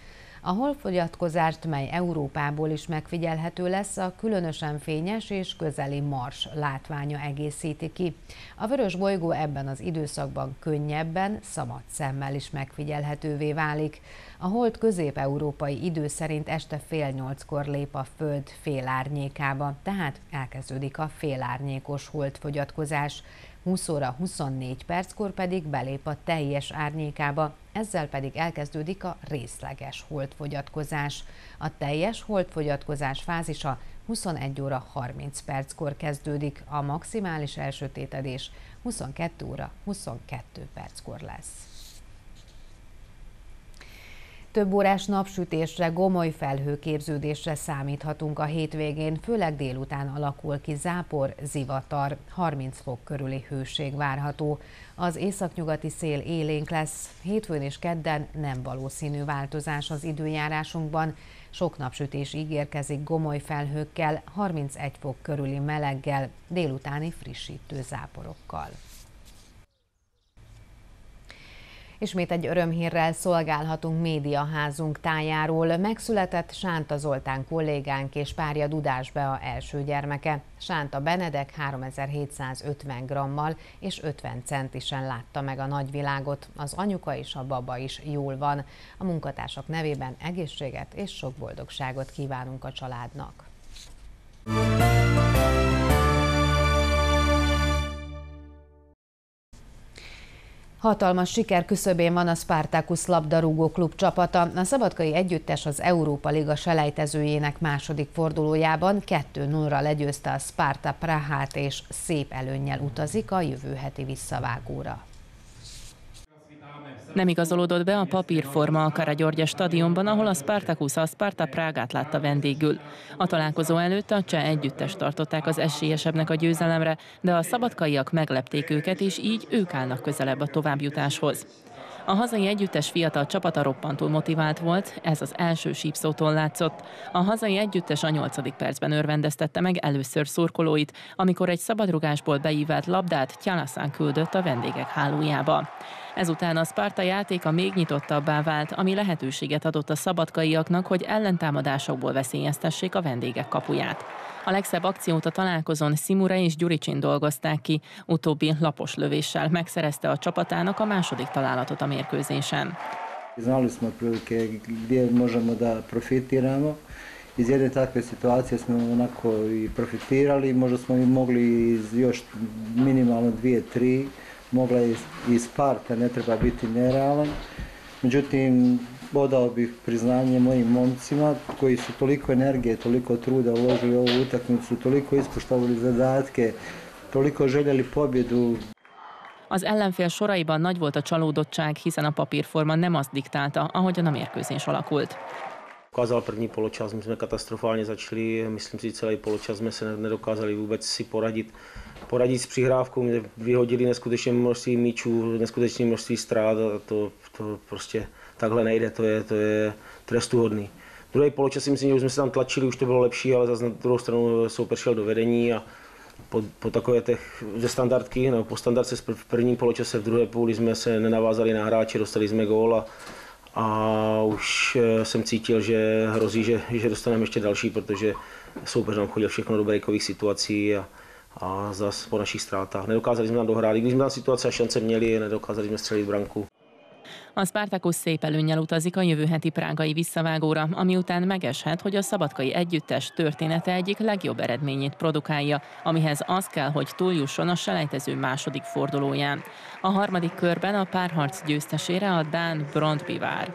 S1: A holfogyatkozást, mely Európából is megfigyelhető lesz, a különösen fényes és közeli Mars látványa egészíti ki. A vörös bolygó ebben az időszakban könnyebben, szabad szemmel is megfigyelhetővé válik. A hold közép-európai idő szerint este fél nyolckor lép a Föld félárnyékába, tehát elkezdődik a félárnyékos holdfogyatkozás. 20 óra 24 perckor pedig belép a teljes árnyékába, ezzel pedig elkezdődik a részleges holdfogyatkozás. A teljes holdfogyatkozás fázisa 21 óra 30 perckor kezdődik, a maximális elsötétedés 22 óra 22 perckor lesz. Több órás napsütésre, gomoly felhőképződésre számíthatunk a hétvégén, főleg délután alakul ki zápor, zivatar, 30 fok körüli hőség várható. Az északnyugati szél élénk lesz, hétfőn és kedden nem valószínű változás az időjárásunkban. Sok napsütés ígérkezik gomoly felhőkkel, 31 fok körüli meleggel, délutáni frissítő záporokkal. Ismét egy örömhírrel szolgálhatunk médiaházunk tájáról. Megszületett Sánta Zoltán kollégánk és párja Dudás Bea első gyermeke. Sánta Benedek 3750 grammal és 50 centisen látta meg a nagyvilágot. Az anyuka és a baba is jól van. A munkatársak nevében egészséget és sok boldogságot kívánunk a családnak. Hatalmas siker küszöbén van a Spartacus labdarúgó klub csapata. A szabadkai együttes az Európa Liga selejtezőjének második fordulójában 2-0-ra legyőzte a Sparta Prahát és szép előnnyel utazik a jövő heti visszavágóra.
S34: Nem igazolódott be a papírforma a Karagyörgye stadionban, ahol a Spartacus a Sparta Prágát látta vendégül. A találkozó előtt a cseh együttes tartották az esélyesebbnek a győzelemre, de a szabadkaiak meglepték őket, és így ők állnak közelebb a továbbjutáshoz. A hazai együttes fiatal csapata roppantul motivált volt, ez az első sípszótól látszott. A hazai együttes a nyolcadik percben örvendeztette meg először szurkolóit, amikor egy szabadrugásból beívelt labdát Tyalaszán küldött a vendégek hálójába. Ezután a Sparta játéka még nyitottabbá vált, ami lehetőséget adott a szabadkaiaknak, hogy ellentámadásokból veszélyeztessék a vendégek kapuját. A legszebb akciót a találkozón Simura és Gyuricsin dolgozták ki, utóbbi lapos lövéssel megszerezte a csapatának a második találatot a mérkőzésen.
S35: Znali smo otprilike gdje možemo da profitiramo. Iz jedne takve situacije smo onako i profitirali, možda smo i mogli iz još minimalno dvije, tri, mogla je i Sparta, ne treba biti nerealan. Međutim, odao bih priznanje mojim momcima koji su toliko energije, toliko truda uložili u ovu utakmicu, toliko ispoštovali zadatke, toliko željeli pobjedu.
S34: Az ellenfél soraiban nagy volt a csalódottság, hiszen a papírforma nem azt diktálta, ahogyan a mérkőzés alakult.
S36: Ukázal první poločas, my jsme katastrofálně začali, myslím si, celý poločas jsme se nedokázali vůbec si poradit, poradit s přihrávkou, mě vyhodili neskutečně množství míčů, neskutečné množství ztrát a to, to prostě takhle nejde, to je, to je trestuhodný. Druhý poločas si myslím, že už jsme se tam tlačili, už to bylo lepší, ale zase na druhou stranu soupeř šel do vedení a po, po takové těch ze standardky, nebo po standardce v prvním poločase, v druhé půli jsme se nenavázali na hráče, dostali jsme gól a, a už eh, jsem cítil, že hrozí, že, že dostaneme ještě další, protože soupeř nám chodil všechno do breakových situací a, a zase po našich ztrátách. Nedokázali jsme tam dohrát, i když jsme tam situace a šance měli, nedokázali jsme střelit branku.
S34: A Spartacus szép előnyel utazik a jövő heti prágai visszavágóra, ami után megeshet, hogy a szabadkai együttes története egyik legjobb eredményét produkálja, amihez az kell, hogy túljusson a selejtező második fordulóján. A harmadik körben a párharc győztesére a Dán Brondby vár.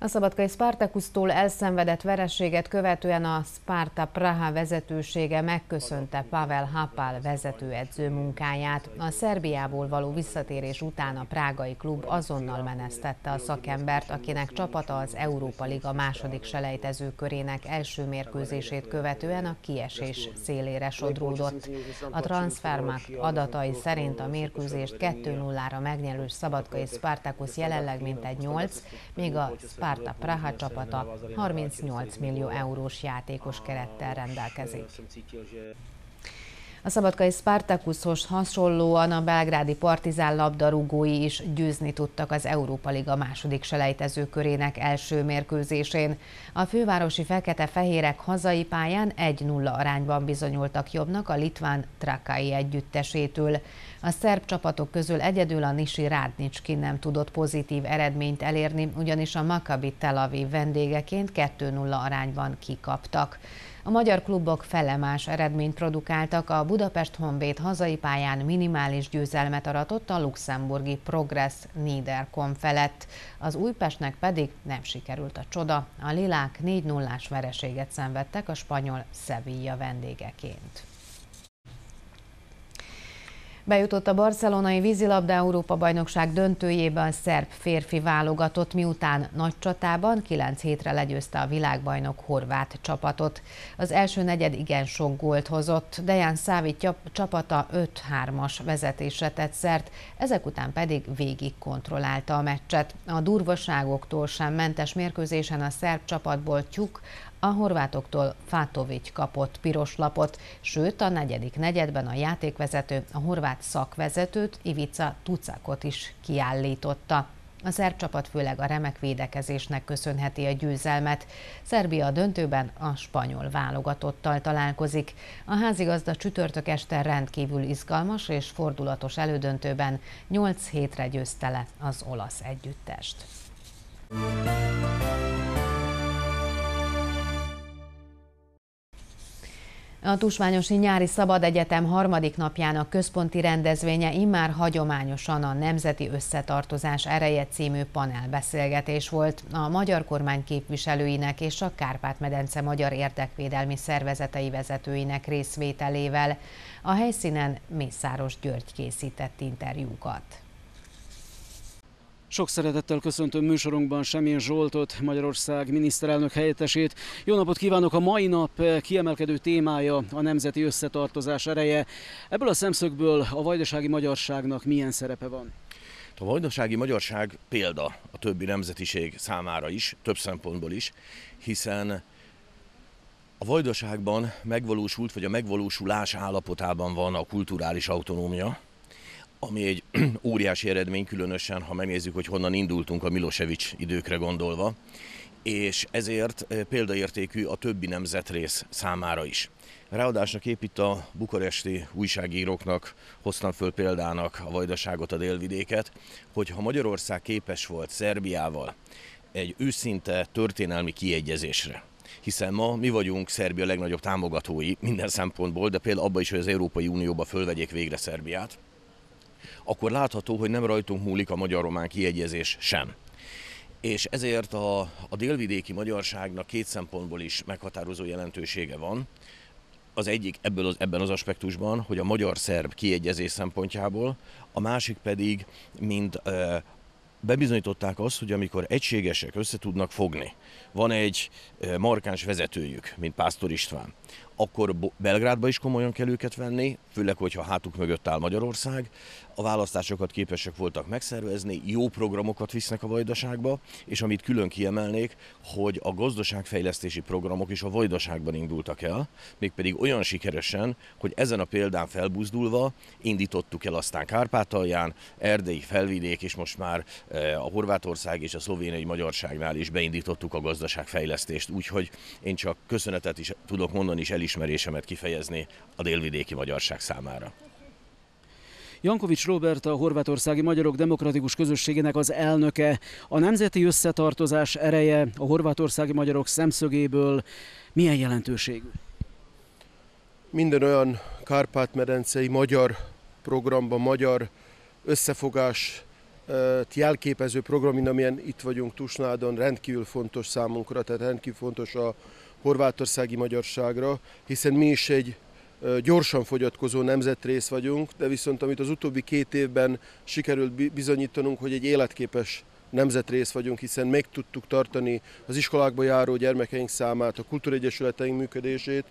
S1: A szabadkai Spartakusztól elszenvedett vereséget követően a Sparta Praha vezetősége megköszönte Pavel Hapal vezetőedző munkáját. A Szerbiából való visszatérés után a prágai klub azonnal menesztette a szakembert, akinek csapata az Európa Liga második selejtező körének első mérkőzését követően a kiesés szélére sodródott. A Transfermarkt adatai szerint a mérkőzést 2-0-ra megnyerő szabadkai Spartakusz jelenleg mintegy 8, míg a Sparta Sparta Praha csapata 38 millió eurós játékos kerettel rendelkezik. A szabadkai Spartakuszhoz hasonlóan a belgrádi partizán labdarúgói is győzni tudtak az Európa Liga második selejtező körének első mérkőzésén. A fővárosi fekete-fehérek hazai pályán 1-0 arányban bizonyultak jobbnak a litván Trakai együttesétől. A szerb csapatok közül egyedül a Nisi Rádnicski nem tudott pozitív eredményt elérni, ugyanis a Maccabi Tel Aviv vendégeként 2-0 arányban kikaptak. A magyar klubok felemás eredményt produkáltak, a Budapest Honvéd hazai pályán minimális győzelmet aratott a luxemburgi Progress Niederkom felett. Az Újpestnek pedig nem sikerült a csoda, a Lilák 4 0 vereséget szenvedtek a spanyol Sevilla vendégeként. Bejutott a barcelonai vízilabda Európa bajnokság döntőjébe a szerb férfi válogatott, miután nagy csatában 9 hétre legyőzte a világbajnok horvát csapatot. Az első negyed igen sok gólt hozott, Dejan Szávi csapata 5-3-as vezetésre tett szert, ezek után pedig végig kontrollálta a meccset. A durvaságoktól sem mentes mérkőzésen a szerb csapatból Tyuk a horvátoktól Fátovics kapott piros lapot, sőt a negyedik negyedben a játékvezető a horvát szakvezetőt, Ivica Tucakot is kiállította. A szerb csapat főleg a remek védekezésnek köszönheti a győzelmet. Szerbia a döntőben a spanyol válogatottal találkozik. A házigazda csütörtök este rendkívül izgalmas és fordulatos elődöntőben 8 hétre győzte le az olasz együttest. A Tusványosi Nyári Szabad Egyetem harmadik napjának központi rendezvénye immár hagyományosan a Nemzeti Összetartozás ereje című panelbeszélgetés volt a magyar kormány képviselőinek és a Kárpát-medence magyar érdekvédelmi szervezetei vezetőinek részvételével. A helyszínen Mészáros György készített interjúkat.
S2: Sok szeretettel köszöntöm műsorunkban Semjén Zsoltot, Magyarország miniszterelnök helyettesét. Jó napot kívánok! A mai nap kiemelkedő témája a nemzeti összetartozás ereje. Ebből a szemszögből a vajdasági magyarságnak milyen szerepe van?
S6: A vajdasági magyarság példa a többi nemzetiség számára is, több szempontból is, hiszen a vajdaságban megvalósult, vagy a megvalósulás állapotában van a kulturális autonómia, ami egy óriási eredmény, különösen, ha megnézzük, hogy honnan indultunk a Milosevic időkre gondolva, és ezért eh, példaértékű a többi nemzetrész számára is. Ráadásnak épp itt a bukaresti újságíróknak hoztam föl példának a vajdaságot, a délvidéket, hogy ha Magyarország képes volt Szerbiával egy őszinte történelmi kiegyezésre, hiszen ma mi vagyunk Szerbia legnagyobb támogatói minden szempontból, de például abban is, hogy az Európai Unióba fölvegyék végre Szerbiát, akkor látható, hogy nem rajtunk múlik a magyar-román kiegyezés sem. És ezért a, a délvidéki magyarságnak két szempontból is meghatározó jelentősége van. Az egyik ebből az, ebben az aspektusban, hogy a magyar-szerb kiegyezés szempontjából, a másik pedig, mint e, bebizonyították azt, hogy amikor egységesek össze tudnak fogni, van egy markáns vezetőjük, mint Pásztor István, akkor Belgrádba is komolyan kell őket venni, főleg, hogyha hátuk mögött áll Magyarország. A választásokat képesek voltak megszervezni, jó programokat visznek a vajdaságba, és amit külön kiemelnék, hogy a gazdaságfejlesztési programok is a vajdaságban indultak el, mégpedig olyan sikeresen, hogy ezen a példán felbuzdulva indítottuk el aztán Kárpátalján, Erdei, Felvidék, és most már eh, a Horvátország és a szlovéniai magyarságnál is beindítottuk a gazdaságfejlesztést, úgyhogy én csak köszönetet is tudok mondani, és elismerésemet kifejezni a délvidéki magyarság számára.
S2: Jankovics Robert a horvátországi magyarok demokratikus közösségének az elnöke. A nemzeti összetartozás ereje a horvátországi magyarok szemszögéből milyen jelentőségű?
S37: Minden olyan kárpát-medencei magyar programban, magyar összefogás jelképező program, mint amilyen itt vagyunk Tusnádon, rendkívül fontos számunkra, tehát rendkívül fontos a horvátországi magyarságra, hiszen mi is egy gyorsan fogyatkozó nemzetrész vagyunk, de viszont amit az utóbbi két évben sikerült bizonyítanunk, hogy egy életképes nemzetrész vagyunk, hiszen meg tudtuk tartani az iskolákba járó gyermekeink számát, a kultúregyesületeink működését,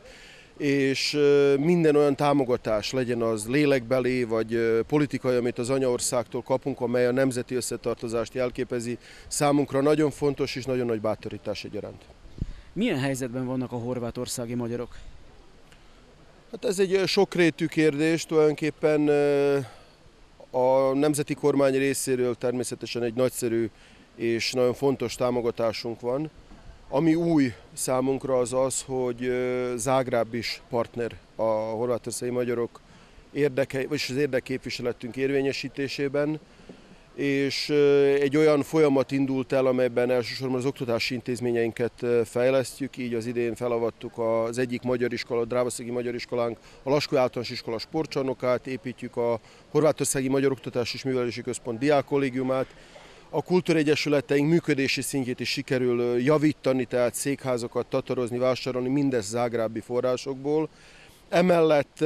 S37: és minden olyan támogatás, legyen az lélekbeli vagy politikai, amit az anyaországtól kapunk, amely a nemzeti összetartozást jelképezi, számunkra nagyon fontos és nagyon nagy bátorítás egyaránt.
S2: Milyen helyzetben vannak a horvátországi magyarok?
S37: Hát ez egy sokrétű kérdés, tulajdonképpen a nemzeti kormány részéről természetesen egy nagyszerű és nagyon fontos támogatásunk van. Ami új számunkra az az, hogy Zágráb is partner a horvátországi magyarok érdeke, vagyis az érdekképviseletünk érvényesítésében és egy olyan folyamat indult el, amelyben elsősorban az oktatási intézményeinket fejlesztjük, így az idén felavattuk az egyik magyar iskola, a Drávaszegi Magyar Iskolánk, a Laskó Általános Iskola sportcsarnokát, építjük a Horvátországi Magyar Oktatási és Művelési Központ diákkollégiumát, a kultúregyesületeink működési szintjét is sikerül javítani, tehát székházakat tatorozni, vásárolni, mindez zágrábbi forrásokból. Emellett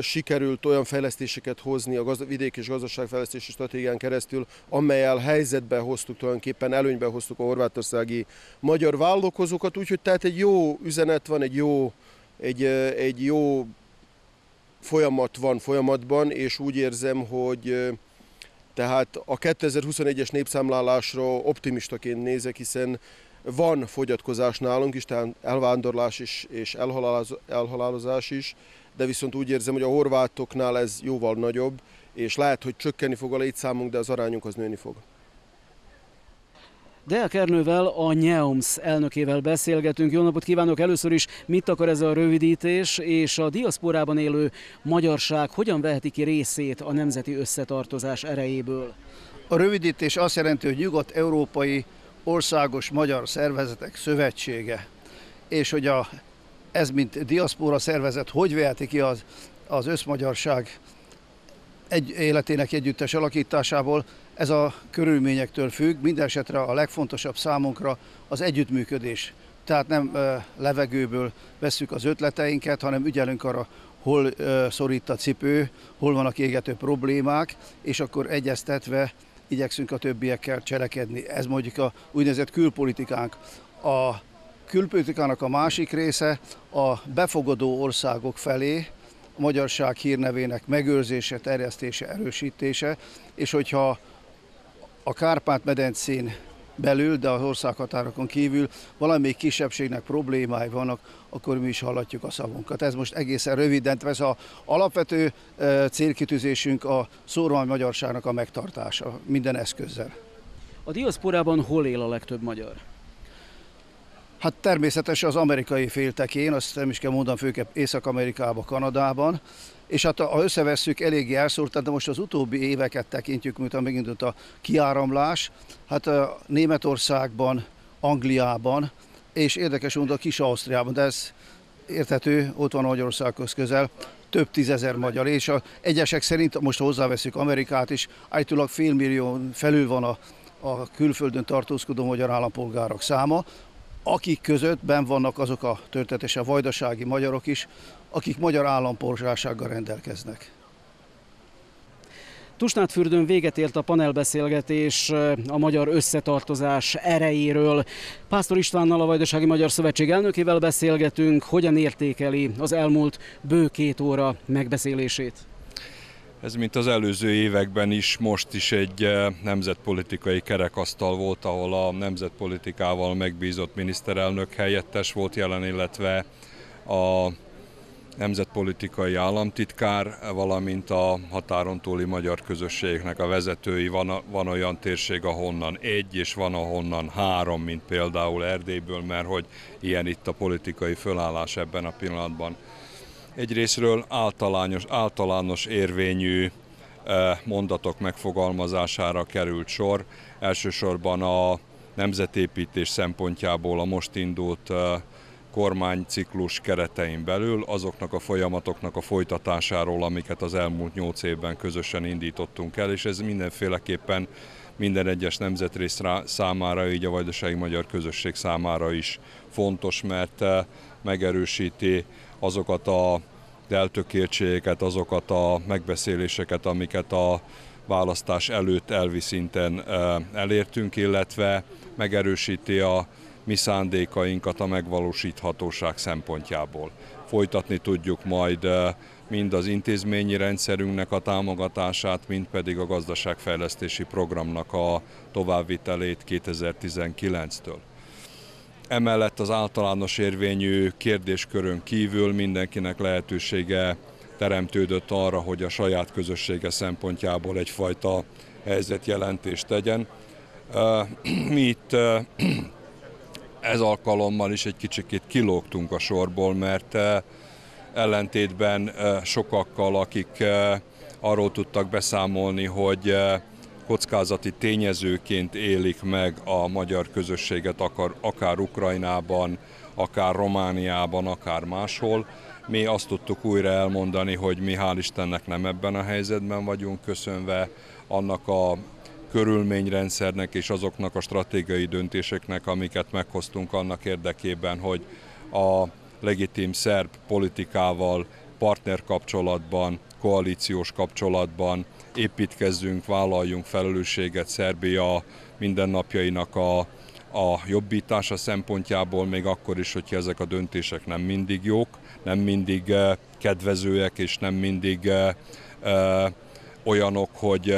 S37: sikerült olyan fejlesztéseket hozni a gazda, vidék és gazdaságfejlesztési stratégián keresztül, amelyel helyzetbe hoztuk, tulajdonképpen előnybe hoztuk a horvátországi magyar vállalkozókat, úgyhogy tehát egy jó üzenet van, egy jó, egy, egy jó folyamat van folyamatban, és úgy érzem, hogy tehát a 2021-es népszámlálásra optimistaként nézek, hiszen van fogyatkozás nálunk is, tehát elvándorlás is és elhalálozás is, de viszont úgy érzem, hogy a horvátoknál ez jóval nagyobb, és lehet, hogy csökkenni fog a létszámunk, de az arányunk az nőni fog.
S2: Deák Kernővel, a NEOMS elnökével beszélgetünk. Jó napot kívánok először is. Mit akar ez a rövidítés, és a diaszporában élő magyarság hogyan veheti ki részét a nemzeti összetartozás erejéből?
S38: A rövidítés azt jelenti, hogy nyugat-európai országos magyar szervezetek szövetsége, és hogy a, ez mint diaszpora szervezet hogy veheti ki az, az összmagyarság egy életének együttes alakításából, ez a körülményektől függ, minden esetre a legfontosabb számunkra az együttműködés. Tehát nem levegőből veszük az ötleteinket, hanem ügyelünk arra, hol szorít a cipő, hol vannak égető problémák, és akkor egyeztetve igyekszünk a többiekkel cselekedni. Ez mondjuk a úgynevezett külpolitikánk. A külpolitikának a másik része a befogadó országok felé a magyarság hírnevének megőrzése, terjesztése, erősítése, és hogyha a Kárpát-medencén belül, de az országhatárokon kívül valamelyik kisebbségnek problémái vannak, akkor mi is hallatjuk a szavunkat. Ez most egészen röviden, ez a alapvető célkitűzésünk a szórvány magyarságnak a megtartása minden eszközzel.
S2: A diaszporában hol él a legtöbb magyar?
S38: Hát természetesen az amerikai féltekén, azt nem is kell mondanom, főképp Észak-Amerikában, Kanadában, és hát ha összevesszük, eléggé elszórt, de most az utóbbi éveket tekintjük, miután megindult a kiáramlás, hát Németországban, Angliában, és érdekes módon a kis Ausztriában, de ez érthető, ott van Magyarországhoz közel, több tízezer magyar, és a egyesek szerint, most hozzáveszünk Amerikát is, állítólag félmillió felül van a, a külföldön tartózkodó magyar állampolgárok száma, akik között ben vannak azok a történetesen vajdasági magyarok is, akik magyar állampolgársággal rendelkeznek.
S2: Tusnádfürdőn véget ért a panelbeszélgetés a magyar összetartozás erejéről. Pásztor Istvánnal, a Vajdasági Magyar Szövetség elnökével beszélgetünk, hogyan értékeli az elmúlt bő két óra megbeszélését.
S5: Ez, mint az előző években is, most is egy nemzetpolitikai kerekasztal volt, ahol a nemzetpolitikával megbízott miniszterelnök helyettes volt jelen, illetve a nemzetpolitikai államtitkár, valamint a határon túli magyar közösségnek a vezetői. Van, van olyan térség, ahonnan egy, és van ahonnan három, mint például Erdélyből, mert hogy ilyen itt a politikai fölállás ebben a pillanatban. Egyrésztről általános, általános érvényű eh, mondatok megfogalmazására került sor. Elsősorban a nemzetépítés szempontjából a most indult eh, kormányciklus keretein belül, azoknak a folyamatoknak a folytatásáról, amiket az elmúlt nyolc évben közösen indítottunk el, és ez mindenféleképpen minden egyes nemzetrész számára, így a vajdasági magyar közösség számára is fontos, mert eh, megerősíti azokat a eltökéltségeket, azokat a megbeszéléseket, amiket a választás előtt elvi szinten eh, elértünk, illetve megerősíti a mi szándékainkat a megvalósíthatóság szempontjából. Folytatni tudjuk majd eh, mind az intézményi rendszerünknek a támogatását, mind pedig a gazdaságfejlesztési programnak a továbbvitelét 2019-től. Emellett az általános érvényű kérdéskörön kívül mindenkinek lehetősége teremtődött arra, hogy a saját közössége szempontjából egyfajta helyzetjelentést tegyen. Eh, mi itt eh, ez alkalommal is egy kicsikét kilógtunk a sorból, mert eh, ellentétben eh, sokakkal, akik eh, arról tudtak beszámolni, hogy kockázati tényezőként élik meg a magyar közösséget akár, akár Ukrajnában, akár Romániában, akár máshol. Mi azt tudtuk újra elmondani, hogy mi hál' Istennek nem ebben a helyzetben vagyunk, köszönve annak a körülményrendszernek és azoknak a stratégiai döntéseknek, amiket meghoztunk annak érdekében, hogy a legitim szerb politikával partnerkapcsolatban, koalíciós kapcsolatban építkezzünk, vállaljunk felelősséget. Szerbia mindennapjainak a, a jobbítása szempontjából, még akkor is, hogyha ezek a döntések nem mindig jók, nem mindig eh, kedvezőek, és nem mindig eh, eh, olyanok, hogy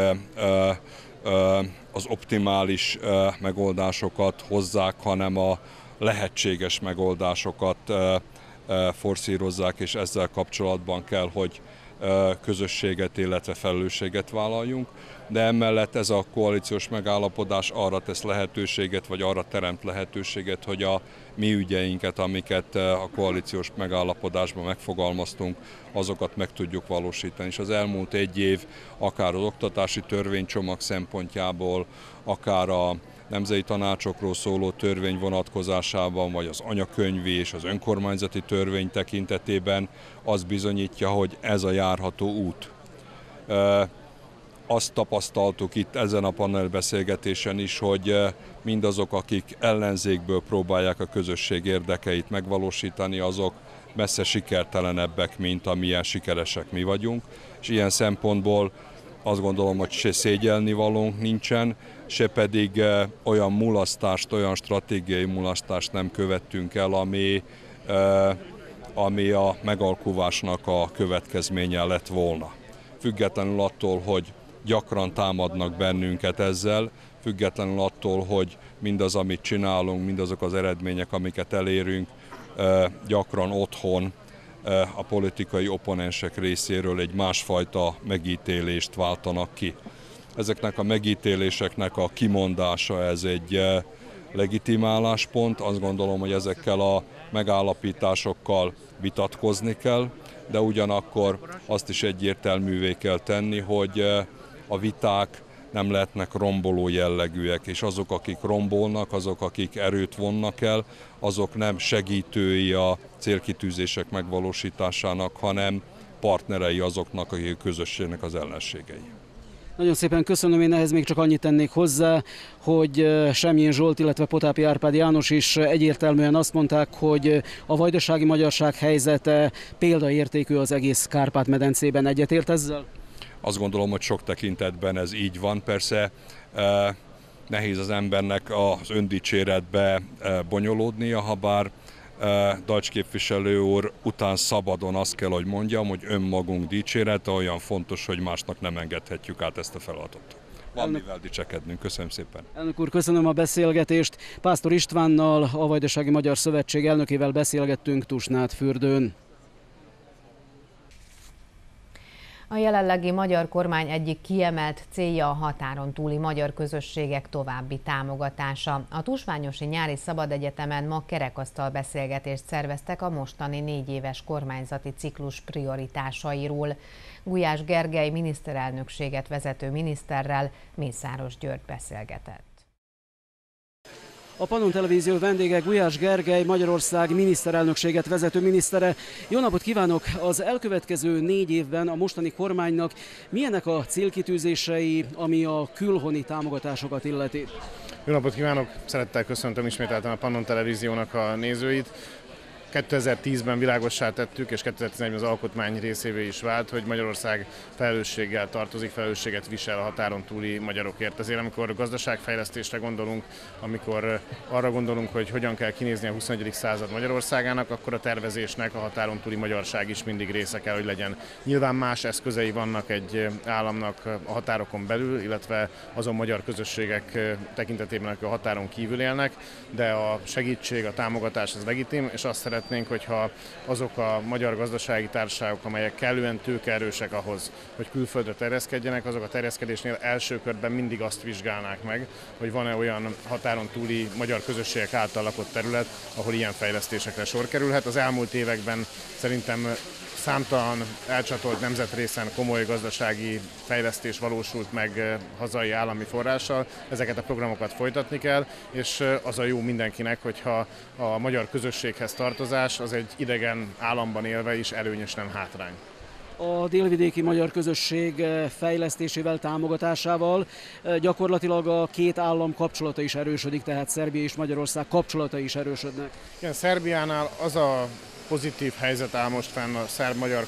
S5: az optimális megoldásokat hozzák, hanem a lehetséges megoldásokat forszírozzák, és ezzel kapcsolatban kell, hogy közösséget, illetve felelősséget vállaljunk, de emellett ez a koalíciós megállapodás arra tesz lehetőséget, vagy arra teremt lehetőséget, hogy a mi ügyeinket, amiket a koalíciós megállapodásban megfogalmaztunk, azokat meg tudjuk valósítani. És az elmúlt egy év akár az oktatási törvénycsomag szempontjából, akár a nemzeti tanácsokról szóló törvény vonatkozásában, vagy az anyakönyvi és az önkormányzati törvény tekintetében az bizonyítja, hogy ez a járható út. Azt tapasztaltuk itt ezen a panelbeszélgetésen is, hogy mindazok, akik ellenzékből próbálják a közösség érdekeit megvalósítani, azok messze sikertelenebbek, mint amilyen sikeresek mi vagyunk, és ilyen szempontból azt gondolom, hogy se szégyelni valónk nincsen, se pedig olyan mulasztást, olyan stratégiai mulasztást nem követtünk el, ami, ami a megalkuvásnak a következménye lett volna. Függetlenül attól, hogy gyakran támadnak bennünket ezzel, függetlenül attól, hogy mindaz, amit csinálunk, mindazok az eredmények, amiket elérünk, gyakran otthon a politikai opponensek részéről egy másfajta megítélést váltanak ki. Ezeknek a megítéléseknek a kimondása ez egy legitim álláspont. Azt gondolom, hogy ezekkel a megállapításokkal vitatkozni kell, de ugyanakkor azt is egyértelművé kell tenni, hogy a viták nem lehetnek romboló jellegűek, és azok, akik rombolnak, azok, akik erőt vonnak el, azok nem segítői a célkitűzések megvalósításának, hanem partnerei azoknak, akik a közösségnek az ellenségei.
S2: Nagyon szépen köszönöm, én ehhez még csak annyit tennék hozzá, hogy Semjén Zsolt, illetve Potápi Árpád János is egyértelműen azt mondták, hogy a vajdasági magyarság helyzete példaértékű az egész Kárpát-medencében. Egyetért ezzel?
S5: Azt gondolom, hogy sok tekintetben ez így van. Persze eh, nehéz az embernek az öndicséretbe eh, bonyolódnia, ha bár eh, Dajcs képviselő úr után szabadon azt kell, hogy mondjam, hogy önmagunk dicsérete olyan fontos, hogy másnak nem engedhetjük át ezt a feladatot. Van Elnök... mivel dicsekednünk. Köszönöm szépen.
S2: Elnök úr, köszönöm a beszélgetést. Pásztor Istvánnal, a Vajdasági Magyar Szövetség elnökével beszélgettünk Tusnát fürdőn.
S1: A jelenlegi magyar kormány egyik kiemelt célja a határon túli magyar közösségek további támogatása. A Tusványosi Nyári Szabad Egyetemen ma kerekasztal beszélgetést szerveztek a mostani négy éves kormányzati ciklus prioritásairól. Gulyás Gergely miniszterelnökséget vezető miniszterrel Mészáros György beszélgetett.
S2: A Pannon Televízió vendége Gulyás Gergely, Magyarország miniszterelnökséget vezető minisztere. Jó napot kívánok! Az elkövetkező négy évben a mostani kormánynak milyenek a célkitűzései, ami a külhoni támogatásokat illeti?
S39: Jó napot kívánok! Szeretettel köszöntöm ismételten a Pannon Televíziónak a nézőit. 2010-ben világossá tettük, és 2011-ben az alkotmány részévé is vált, hogy Magyarország felelősséggel tartozik, felelősséget visel a határon túli magyarokért. Ezért amikor gazdaságfejlesztésre gondolunk, amikor arra gondolunk, hogy hogyan kell kinézni a 21. század Magyarországának, akkor a tervezésnek a határon túli magyarság is mindig része kell, hogy legyen. Nyilván más eszközei vannak egy államnak a határokon belül, illetve azon magyar közösségek tekintetében, akik a határon kívül élnek, de a segítség, a támogatás az legitim, és azt szeret szeretnénk, hogyha azok a magyar gazdasági társaságok, amelyek kellően tőkeerősek ahhoz, hogy külföldre terjeszkedjenek, azok a terjeszkedésnél első körben mindig azt vizsgálnák meg, hogy van-e olyan határon túli magyar közösségek által lakott terület, ahol ilyen fejlesztésekre sor kerülhet. Az elmúlt években szerintem számtalan elcsatolt nemzetrészen komoly gazdasági fejlesztés valósult meg eh, hazai állami forrással. Ezeket a programokat folytatni kell, és eh, az a jó mindenkinek, hogyha a magyar közösséghez tartozás az egy idegen államban élve is előnyös, nem hátrány
S2: a délvidéki magyar közösség eh, fejlesztésével, támogatásával gyakorlatilag a két állam kapcsolata is erősödik, tehát Szerbia és Magyarország kapcsolata is erősödnek.
S39: Igen, Szerbiánál az a pozitív helyzet áll most fenn a szerb-magyar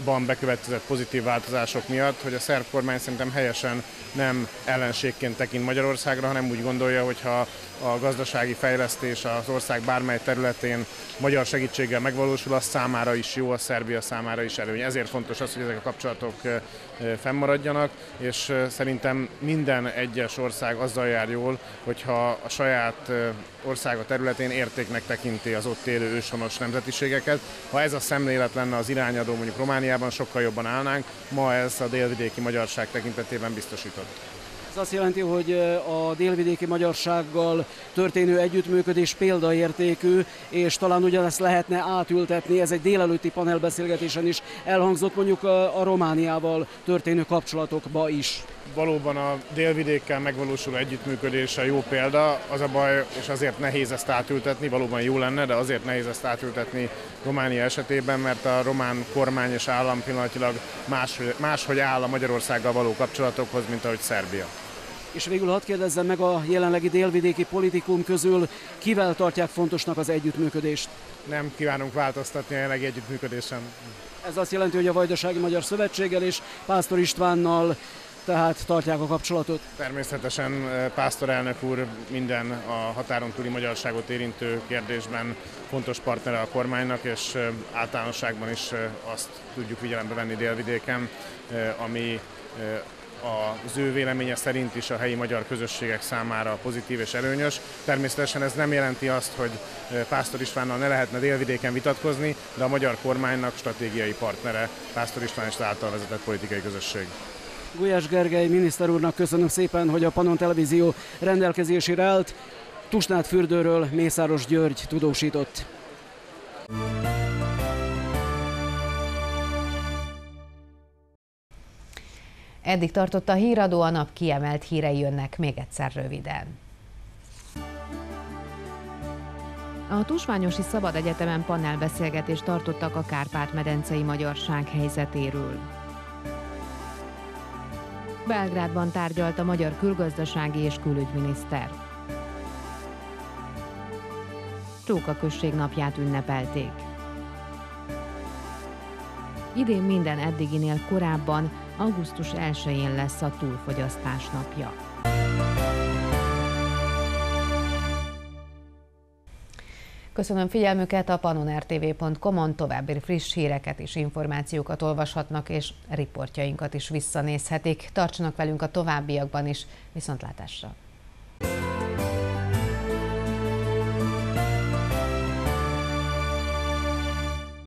S39: kapcsolatokban bekövetkezett pozitív változások miatt, hogy a szerb kormány szerintem helyesen nem ellenségként tekint Magyarországra, hanem úgy gondolja, hogy ha a gazdasági fejlesztés az ország bármely területén magyar segítséggel megvalósul, az számára is jó, a Szerbia számára is előny. Ezért fontos az, hogy ezek a kapcsolatok fennmaradjanak, és szerintem minden egyes ország azzal jár jól, hogyha a saját országa területén értéknek tekinti az ott élő őshonos nemzetiségeket. Ha ez a szemlélet lenne az irányadó mondjuk Romániában, sokkal jobban állnánk, ma ez a délvidéki magyarság tekintetében biztosított.
S2: Ez azt jelenti, hogy a délvidéki magyarsággal történő együttműködés példaértékű, és talán ugyanezt lehetne átültetni, ez egy délelőtti panelbeszélgetésen is elhangzott mondjuk a Romániával történő kapcsolatokba is
S39: valóban a délvidékkel megvalósuló együttműködés a jó példa. Az a baj, és azért nehéz ezt átültetni, valóban jó lenne, de azért nehéz ezt átültetni Románia esetében, mert a román kormány és állam pillanatilag más, máshogy áll a Magyarországgal való kapcsolatokhoz, mint ahogy Szerbia.
S2: És végül hadd kérdezzem meg a jelenlegi délvidéki politikum közül, kivel tartják fontosnak az együttműködést?
S39: Nem kívánunk változtatni a jelenlegi együttműködésen.
S2: Ez azt jelenti, hogy a Vajdasági Magyar Szövetséggel és Pásztor Istvánnal tehát tartják a kapcsolatot.
S39: Természetesen Pásztor elnök úr minden a határon túli magyarságot érintő kérdésben fontos partnere a kormánynak, és általánosságban is azt tudjuk figyelembe venni délvidéken, ami az ő véleménye szerint is a helyi magyar közösségek számára pozitív és előnyös. Természetesen ez nem jelenti azt, hogy Pásztor Istvánnal ne lehetne délvidéken vitatkozni, de a magyar kormánynak stratégiai partnere Pásztor István és által vezetett politikai közösség.
S2: Gulyás Gergely miniszter úrnak köszönöm szépen, hogy a Panon Televízió rendelkezésére állt. Tusnád fürdőről Mészáros György tudósított.
S1: Eddig tartott a híradó, a nap kiemelt hírei jönnek még egyszer röviden. A Tusványosi Szabad Egyetemen panelbeszélgetést tartottak a Kárpát-medencei magyarság helyzetéről. Belgrádban tárgyalt a magyar külgazdasági és külügyminiszter. Róka község napját ünnepelték. Idén minden eddiginél korábban, augusztus 1-én lesz a túlfogyasztás napja. Köszönöm figyelmüket, a panonertv.com-on további friss híreket és információkat olvashatnak, és riportjainkat is visszanézhetik. Tartsanak velünk a továbbiakban is, viszontlátásra!